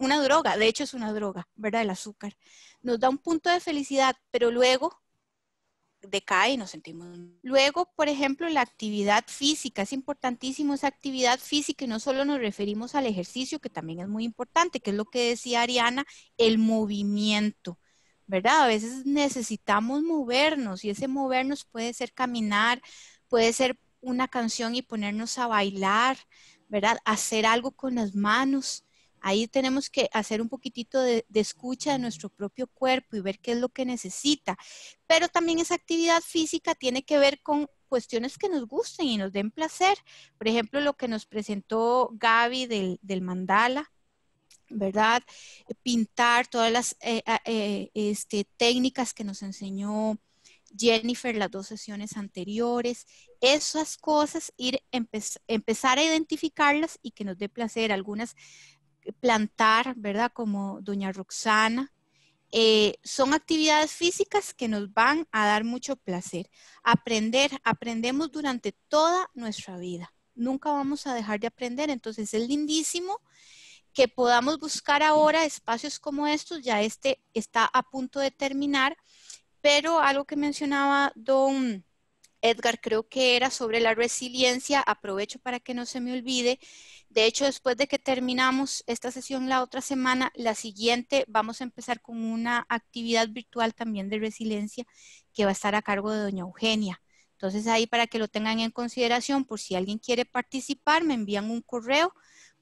Una droga, de hecho es una droga, ¿verdad? El azúcar. Nos da un punto de felicidad, pero luego decae y nos sentimos. Luego, por ejemplo, la actividad física. Es importantísimo esa actividad física y no solo nos referimos al ejercicio, que también es muy importante, que es lo que decía Ariana, el movimiento. ¿Verdad? A veces necesitamos movernos y ese movernos puede ser caminar, puede ser una canción y ponernos a bailar, ¿verdad? Hacer algo con las manos. Ahí tenemos que hacer un poquitito de, escucha de nuestro propio cuerpo y ver qué es lo que necesita. Pero también esa actividad física tiene que ver con cuestiones que nos gusten y nos den placer. Por ejemplo, lo que nos presentó Gaby del, mandala, ¿verdad? Pintar todas las eh, eh, este, técnicas que nos enseñó Jennifer las dos sesiones anteriores. Esas cosas, ir empezar a identificarlas y que nos dé placer. Algunas plantar, ¿verdad? Como doña Roxana. Eh, son actividades físicas que nos van a dar mucho placer. Aprender, aprendemos durante toda nuestra vida. Nunca vamos a dejar de aprender. Entonces es lindísimo que podamos buscar ahora espacios como estos. Ya este está a punto de terminar, pero algo que mencionaba don Edgar, creo que era sobre la resiliencia. Aprovecho para que no se me olvide de hecho, después de que terminamos esta sesión la otra semana, la siguiente vamos a empezar con una actividad virtual también de resiliencia que va a estar a cargo de doña Eugenia. Entonces ahí para que lo tengan en consideración, por si alguien quiere participar, me envían un correo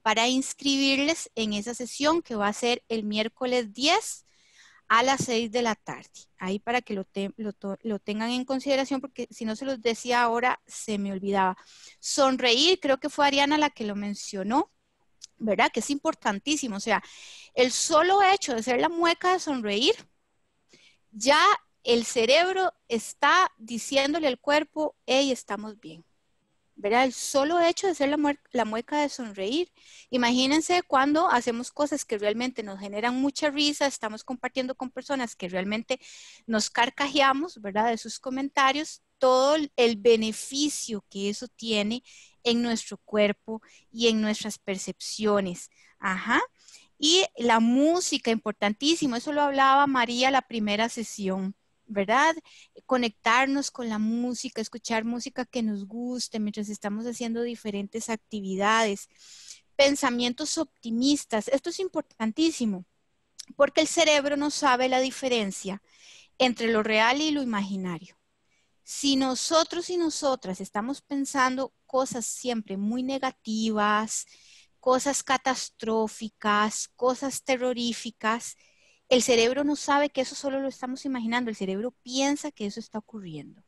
para inscribirles en esa sesión que va a ser el miércoles 10 a las 6 de la tarde. Ahí para que lo, lo, tengan en consideración, porque si no se los decía ahora, se me olvidaba. Sonreír, creo que fue Ariana la que lo mencionó, ¿verdad? Que es importantísimo. O sea, el solo hecho de ser la mueca de sonreír, ya el cerebro está diciéndole al cuerpo, hey, estamos bien. ¿Verdad? El solo hecho de ser la, mueca de sonreír. Imagínense cuando hacemos cosas que realmente nos generan mucha risa, estamos compartiendo con personas que realmente nos carcajeamos, ¿verdad? De sus comentarios, todo el beneficio que eso tiene en nuestro cuerpo y en nuestras percepciones. Ajá. Y la música, importantísimo, eso lo hablaba María la primera sesión. ¿Verdad? Conectarnos con la música, escuchar música que nos guste mientras estamos haciendo diferentes actividades. Pensamientos optimistas, esto es importantísimo, porque el cerebro no sabe la diferencia entre lo real y lo imaginario. Si nosotros y nosotras estamos pensando cosas siempre muy negativas, cosas catastróficas, cosas terroríficas, el cerebro no sabe que eso solo lo estamos imaginando, el cerebro piensa que eso está ocurriendo.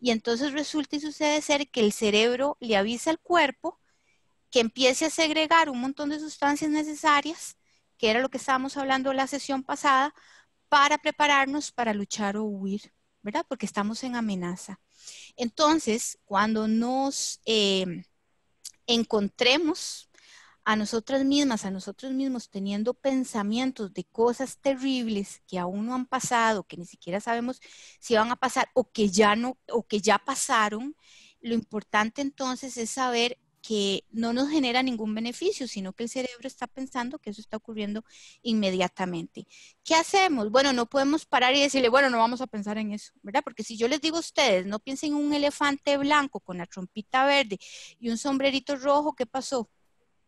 Y entonces resulta y sucede ser que el cerebro le avisa al cuerpo que empiece a segregar un montón de sustancias necesarias, que era lo que estábamos hablando la sesión pasada, para prepararnos para luchar o huir, ¿verdad? Porque estamos en amenaza. Entonces, cuando nos eh, encontremos a nosotras mismas, a nosotros mismos teniendo pensamientos de cosas terribles que aún no han pasado, que ni siquiera sabemos si van a pasar o que ya no o que ya pasaron, lo importante entonces es saber que no nos genera ningún beneficio, sino que el cerebro está pensando que eso está ocurriendo inmediatamente. ¿Qué hacemos? Bueno, no podemos parar y decirle, bueno, no vamos a pensar en eso, ¿verdad? Porque si yo les digo a ustedes, no piensen en un elefante blanco con la trompita verde y un sombrerito rojo, ¿qué pasó?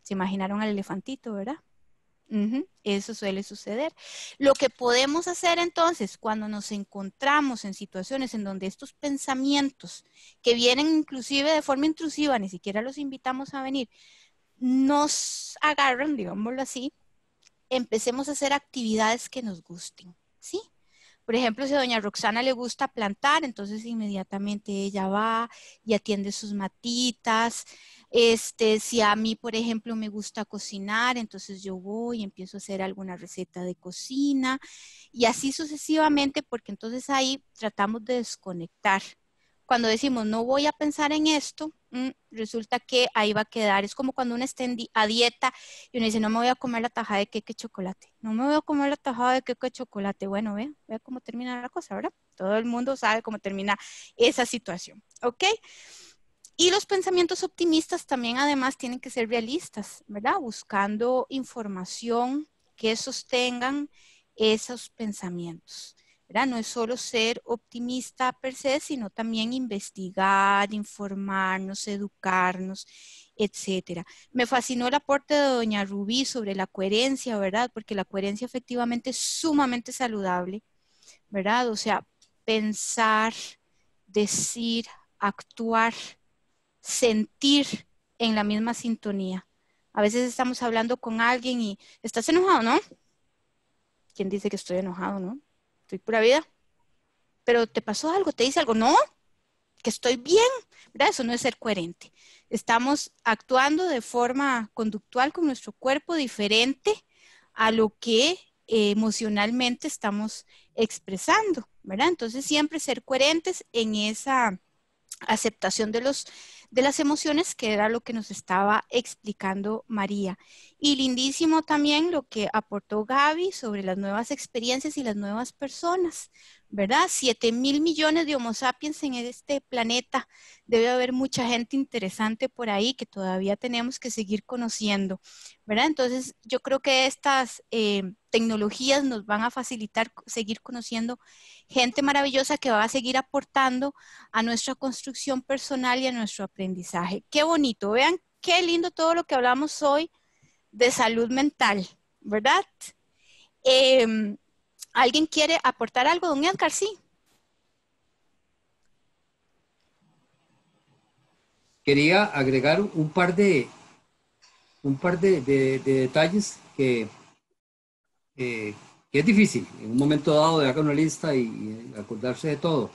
Se imaginaron al elefantito, ¿verdad? Eso suele suceder. Lo que podemos hacer entonces cuando nos encontramos en situaciones en donde estos pensamientos que vienen inclusive de forma intrusiva, ni siquiera los invitamos a venir, nos agarran, digámoslo así, empecemos a hacer actividades que nos gusten, ¿sí? Por ejemplo, si a doña Roxana le gusta plantar, entonces inmediatamente ella va y atiende sus matitas, este, si a mí, por ejemplo, me gusta cocinar, entonces yo voy y empiezo a hacer alguna receta de cocina y así sucesivamente, porque entonces ahí tratamos de desconectar. Cuando decimos no voy a pensar en esto, mm, resulta que ahí va a quedar. Es como cuando uno está a dieta y uno dice no me voy a comer la tajada de queque chocolate. No me voy a comer la tajada de queque chocolate. Bueno, vea, vea cómo termina la cosa, ¿verdad? Todo el mundo sabe cómo termina esa situación. ¿Ok? Y los pensamientos optimistas también además tienen que ser realistas, ¿verdad? Buscando información que sostengan esos pensamientos. ¿verdad? No es solo ser optimista per se, sino también investigar, informarnos, educarnos, etcétera. Me fascinó el aporte de doña Rubí sobre la coherencia, ¿verdad? Porque la coherencia efectivamente es sumamente saludable, ¿verdad? O sea, pensar, decir, actuar, sentir en la misma sintonía. A veces estamos hablando con alguien y estás enojado, ¿no? ¿Quién dice que estoy enojado, no? Estoy pura vida. Pero te pasó algo, te dice algo, no, que estoy bien, ¿verdad? Eso no es ser coherente. Estamos actuando de forma conductual con nuestro cuerpo diferente a lo que emocionalmente estamos expresando, ¿verdad? Entonces siempre ser coherentes en esa aceptación de los de las emociones, que era lo que nos estaba explicando María. Y lindísimo también lo que aportó Gaby sobre las nuevas experiencias y las nuevas personas, ¿verdad? Siete mil millones de Homo sapiens en este planeta. Debe haber mucha gente interesante por ahí que todavía tenemos que seguir conociendo, ¿verdad? Entonces, yo creo que estas eh, tecnologías nos van a facilitar seguir conociendo gente maravillosa que va a seguir aportando a nuestra construcción personal y a nuestro aprendizaje. Qué bonito, vean qué lindo todo lo que hablamos hoy de salud mental, ¿verdad? Em, ¿Alguien quiere aportar algo, don Edgar? Sí. Quería agregar un par de, un par de, detalles que, que, es difícil en un momento dado de hacer una lista y, acordarse de todo.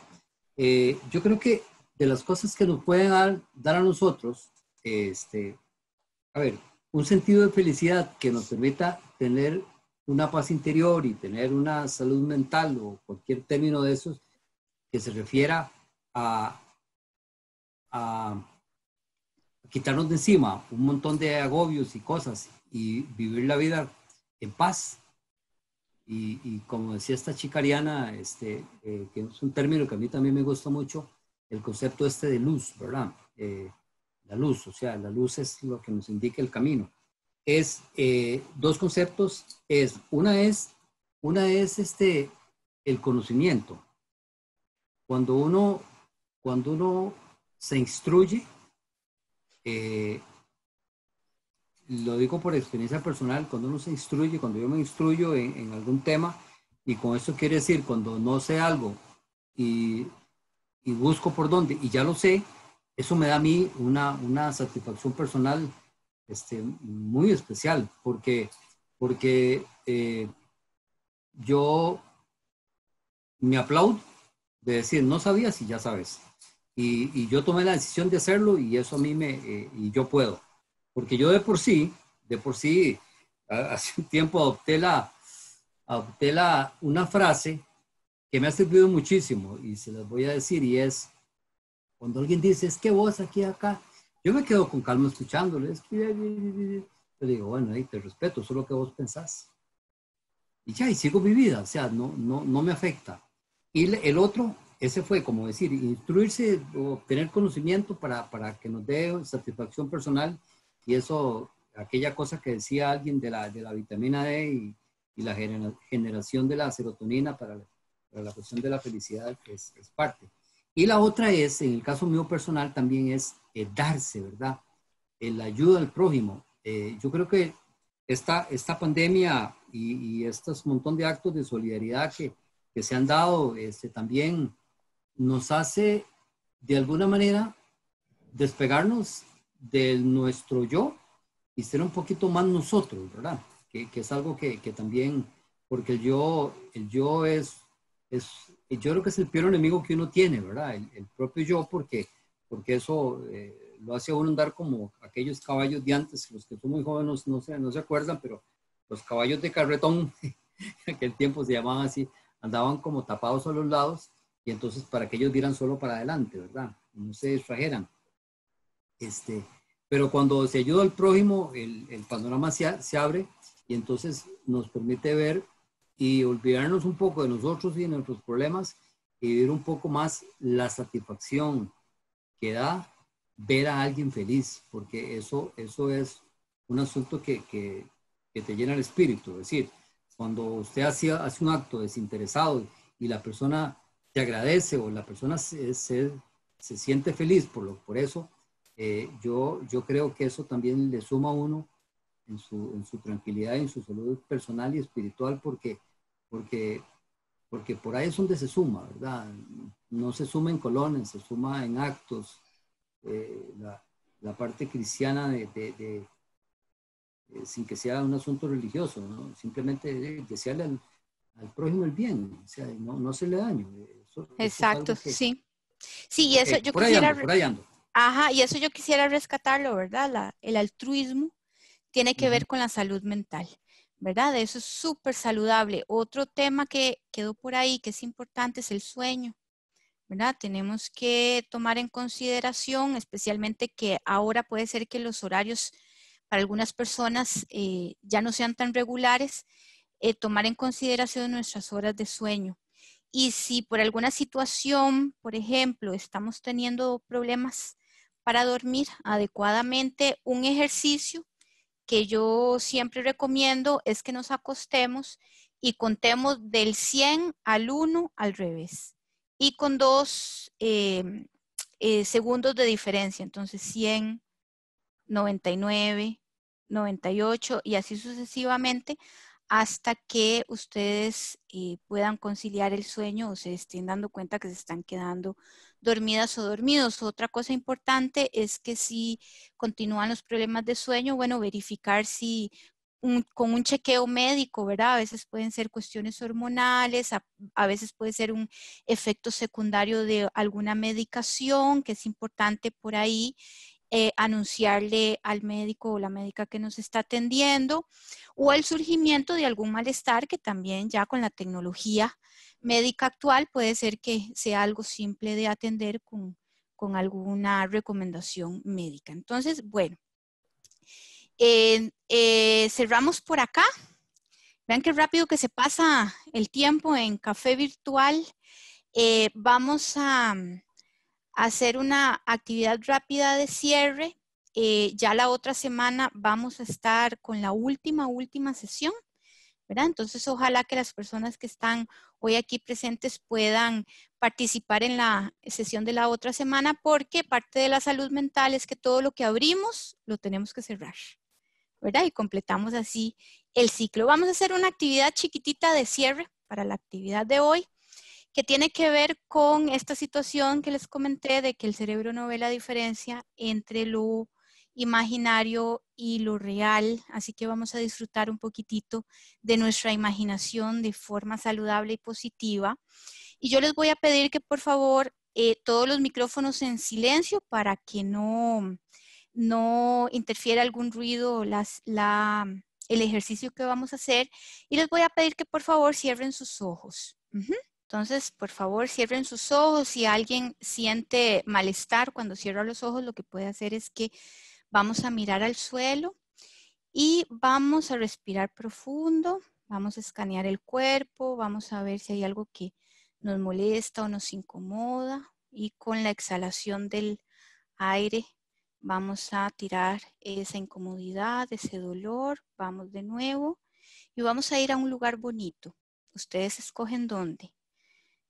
Eh, yo creo que de las cosas que nos pueden dar, dar a nosotros, este, a ver, un sentido de felicidad que nos permita tener una paz interior y tener una salud mental o cualquier término de esos que se refiera a, quitarnos de encima un montón de agobios y cosas y vivir la vida en paz. Y, como decía esta chica Ariana, este, eh, que es un término que a mí también me gusta mucho, el concepto este de luz, ¿verdad? Eh, la luz, o sea, la luz es lo que nos indica el camino es eh, dos conceptos. Es, una es, una es este, el conocimiento. Cuando uno, cuando uno se instruye, eh, lo digo por experiencia personal, cuando uno se instruye, cuando yo me instruyo en, algún tema, y con eso quiere decir, cuando no sé algo y, y, busco por dónde y ya lo sé, eso me da a mí una, una satisfacción personal este, muy especial, porque, porque eh, yo me aplaudo de decir, no sabías y ya sabes. Y, yo tomé la decisión de hacerlo y eso a mí me, eh, y yo puedo. Porque yo de por sí, de por sí, hace un tiempo adopté la, adopté la, una frase que me ha servido muchísimo y se las voy a decir y es, cuando alguien dice, es que vos aquí acá, yo me quedo con calma escuchándole. Yo digo, bueno, ahí te respeto, solo que vos pensás. Y ya, y sigo mi vida, o sea, no, no, no me afecta. Y el otro, ese fue como decir, instruirse o tener conocimiento para, para que nos dé satisfacción personal. Y eso, aquella cosa que decía alguien de la, de la vitamina D y, y la generación de la serotonina para, para, la cuestión de la felicidad, es, es parte. Y la otra es, en el caso mío personal, también es eh, darse, ¿verdad? la ayuda al prójimo. Eh, yo creo que esta, esta pandemia y, y estos montón de actos de solidaridad que, que se han dado este, también nos hace de alguna manera despegarnos de nuestro yo y ser un poquito más nosotros, ¿verdad? Que, que es algo que, que, también, porque el yo, el yo es, es yo creo que es el peor enemigo que uno tiene, ¿verdad? El, propio yo, porque, porque eso eh, lo hace a uno andar como aquellos caballos de antes, los que son muy jóvenes no se, no se acuerdan, pero los caballos de carretón, en aquel tiempo se llamaban así, andaban como tapados a los lados y entonces para que ellos dieran solo para adelante, ¿verdad? No se distrajeran. Este, pero cuando se ayuda al prójimo, el, el panorama se, se abre y entonces nos permite ver y olvidarnos un poco de nosotros y de nuestros problemas y vivir un poco más la satisfacción que da ver a alguien feliz, porque eso, eso es un asunto que, que, que te llena el espíritu. Es decir, cuando usted hace, hace un acto desinteresado y la persona te agradece o la persona se, se, se siente feliz por, lo, por eso, eh, yo, yo creo que eso también le suma a uno en su, en su tranquilidad en su salud personal y espiritual porque, porque, porque por ahí es donde se suma, ¿verdad? No se suma en colones, se suma en actos. Eh, la, la, parte cristiana de, de, de eh, sin que sea un asunto religioso, ¿no? simplemente desearle al, al prójimo el bien, o sea, no, no hacerle daño. Eso, Exacto, eso sí. Sí, y eso yo por quisiera... Ando, por ahí ando. Ajá, y eso yo quisiera rescatarlo, ¿verdad? La, el altruismo tiene que uh -huh. ver con la salud mental, ¿verdad? Eso es súper saludable. Otro tema que quedó por ahí que es importante es el sueño, Tenemos que tomar en consideración, especialmente que ahora puede ser que los horarios para algunas personas eh, ya no sean tan regulares, eh, tomar en consideración nuestras horas de sueño. Y si por alguna situación, por ejemplo, estamos teniendo problemas para dormir adecuadamente, un ejercicio que yo siempre recomiendo es que nos acostemos y contemos del 100 al 1 al revés y con dos eh, eh, segundos de diferencia. Entonces 100, 99, 98 y así sucesivamente hasta que ustedes eh, puedan conciliar el sueño o se estén dando cuenta que se están quedando dormidas o dormidos. Otra cosa importante es que si continúan los problemas de sueño, bueno, verificar si con un chequeo médico, ¿verdad? A veces pueden ser cuestiones hormonales, a, a, veces puede ser un efecto secundario de alguna medicación, que es importante por ahí eh, anunciarle al médico o la médica que nos está atendiendo, o el surgimiento de algún malestar que también ya con la tecnología médica actual puede ser que sea algo simple de atender con, con alguna recomendación médica. Entonces, bueno, eh, cerramos por acá. Vean qué rápido que se pasa el tiempo en café virtual. Eh, vamos a, hacer una actividad rápida de cierre. Eh, ya la otra semana vamos a estar con la última, última sesión, ¿verdad? Entonces, ojalá que las personas que están hoy aquí presentes puedan participar en la sesión de la otra semana, porque parte de la salud mental es que todo lo que abrimos lo tenemos que cerrar, Y completamos así el ciclo. Vamos a hacer una actividad chiquitita de cierre para la actividad de hoy que tiene que ver con esta situación que les comenté de que el cerebro no ve la diferencia entre lo imaginario y lo real, así que vamos a disfrutar un poquitito de nuestra imaginación de forma saludable y positiva. Y yo les voy a pedir que por favor eh, todos los micrófonos en silencio para que no, no interfiera algún ruido el ejercicio que vamos a hacer. Y les voy a pedir que por favor cierren sus ojos. Entonces, por favor, cierren sus ojos. Si alguien siente malestar cuando cierra los ojos, lo que puede hacer es que vamos a mirar al suelo y vamos a respirar profundo. Vamos a escanear el cuerpo, vamos a ver si hay algo que nos molesta o nos incomoda. Y con la exhalación del aire vamos a tirar esa incomodidad, ese dolor. Vamos de nuevo y vamos a ir a un lugar bonito. Ustedes escogen dónde.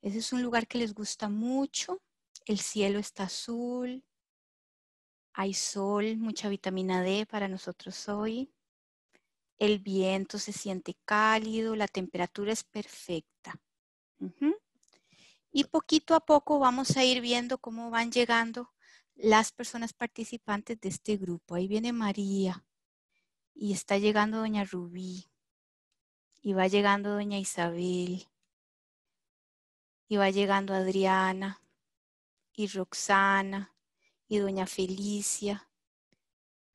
Ese es un lugar que les gusta mucho. El cielo está azul. Hay sol, mucha vitamina D para nosotros hoy. El viento se siente cálido, la temperatura es perfecta. Y poquito a poco vamos a ir viendo cómo van llegando las personas participantes de este grupo. Ahí viene María y está llegando doña Rubí y va llegando doña Isabel y va llegando Adriana y Roxana y doña Felicia.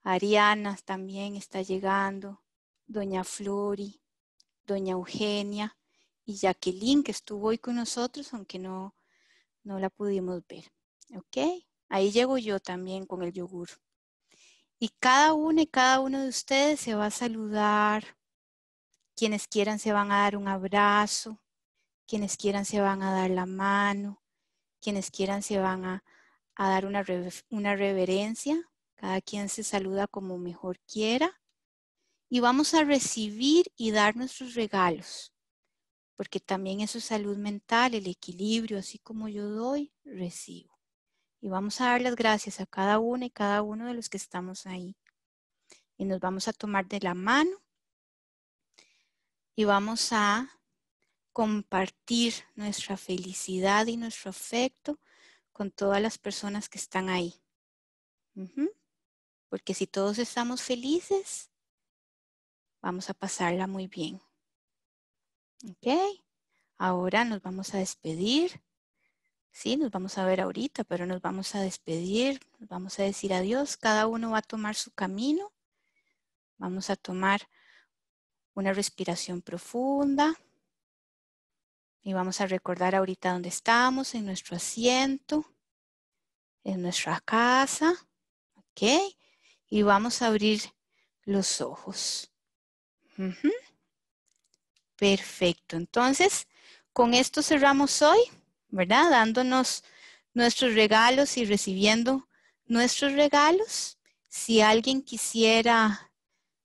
Ariana también está llegando, doña Flori, doña Eugenia y Jacqueline que estuvo hoy con nosotros aunque no, no la pudimos ver. ¿Ok? Ahí llego yo también con el yogur. Y cada uno y cada uno de ustedes se va a saludar. Quienes quieran se van a dar un abrazo. Quienes quieran se van a dar la mano, quienes quieran se van a, dar una, una reverencia, cada quien se saluda como mejor quiera y vamos a recibir y dar nuestros regalos. porque también eso es salud mental, el equilibrio, así como yo doy, recibo. Y vamos a dar las gracias a cada una y cada uno de los que estamos ahí. Y nos vamos a tomar de la mano y vamos a compartir nuestra felicidad y nuestro afecto con todas las personas que están ahí. Porque si todos estamos felices, vamos a pasarla muy bien. ¿Ok? Ahora nos vamos a despedir. Sí, nos vamos a ver ahorita, pero nos vamos a despedir, vamos a decir adiós. Cada uno va a tomar su camino. Vamos a tomar una respiración profunda. Y vamos a recordar ahorita dónde estamos, en nuestro asiento, en nuestra casa. ¿Ok? Y vamos a abrir los ojos. Perfecto. Entonces, con esto cerramos hoy, ¿verdad? Dándonos nuestros regalos y recibiendo nuestros regalos. Si alguien quisiera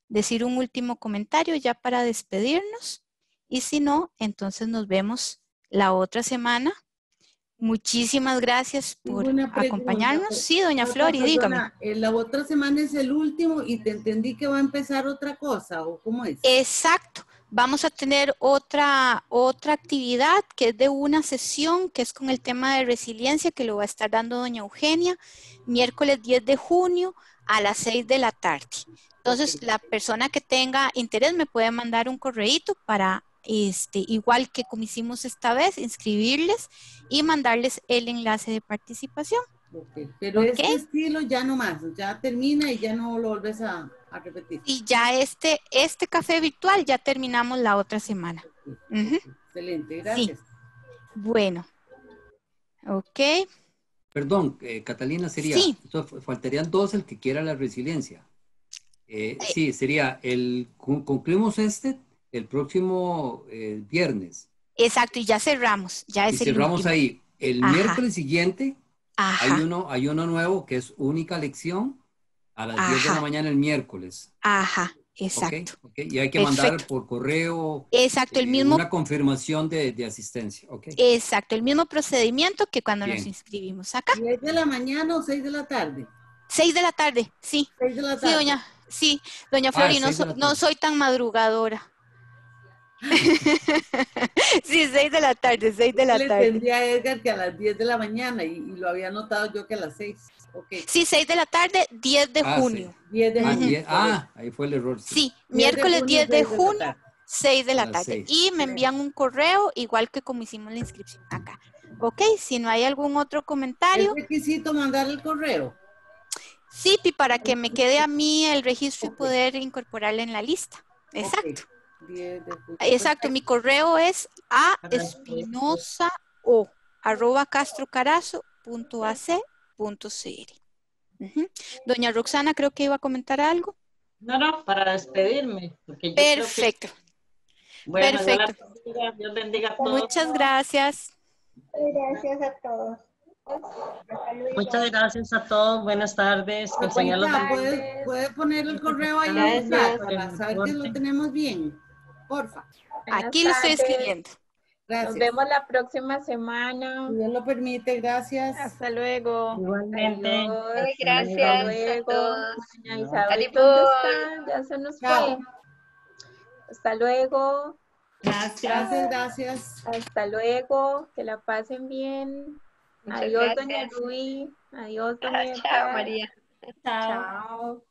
decir un último comentario ya para despedirnos. Y si no, entonces nos vemos la otra semana. Muchísimas gracias por acompañarnos. Sí, doña Flori, dígame. Eh, la otra semana es el último y te entendí que va a empezar otra cosa, ¿o cómo es? Exacto. Vamos a tener otra, otra actividad que es de una sesión que es con el tema de resiliencia que lo va a estar dando doña Eugenia, miércoles 10 de junio a las 6 de la tarde. Entonces, la persona que tenga interés me puede mandar un correíto para, este, igual que como hicimos esta vez, inscribirles y mandarles el enlace de participación. Pero este estilo ya no más, ya termina y ya no lo volves a, repetir. Y ya este, este café virtual ya terminamos la otra semana. Excelente, gracias. Bueno, ok. Perdón, eh, Catalina, sería, sí. faltarían dos el que quiera la resiliencia. Eh, sí, sería el, concluimos este el próximo eh, viernes. Exacto, y ya cerramos, ya es y cerramos ahí. El miércoles siguiente hay uno, hay uno nuevo que es única lección a las 10 de la mañana el miércoles. Ajá, exacto. Y hay que mandar por correo. Exacto, el eh, mismo. Una confirmación de, de asistencia. Exacto, el mismo procedimiento que cuando nos inscribimos acá. ¿10 de la mañana o 6 de la tarde? 6 de la tarde, sí. 6 de la tarde. Sí, doña. Sí, doña Flori, no, no, soy tan madrugadora. sí, seis de la tarde, seis de la tarde. Le a Edgar que a las 10 de la mañana y, lo había notado yo que a las 6. Okay. Sí, 6 de la tarde, 10 de ah, junio. Sí. 10 de junio. Ah, ahí fue el error. Sí, miércoles 10 de junio, 6 de la tarde. Y me envían un correo, igual que como hicimos la inscripción acá. Ok, si no hay algún otro comentario. ¿Es requisito mandar el correo? Sí, para que me quede a mí el registro y poder incorporarle en la lista. Exacto. Exacto, mi correo es a espinosa o arroba Doña Roxana, creo que iba a comentar algo. No, no, para despedirme. Perfecto. Bueno, Perfecto. Dios bendiga, a todos. Muchas gracias. Gracias a todos. Muchas gracias a todos. Buenas tardes. ¿Puede, ¿Puede, poner el correo ahí para saber que lo tenemos bien? Porfa. Aquí lo estoy escribiendo. Gracias. Nos vemos la próxima semana. Si Dios lo permite, gracias. Hasta luego. Igualmente. gracias. Hasta luego. Isabel, ¿dónde está? Ya se nos fue. Hasta luego. Gracias. Gracias, gracias. Hasta luego. Que la pasen bien. Adiós, doña Luis. Adiós, doña Chao, María. Chao.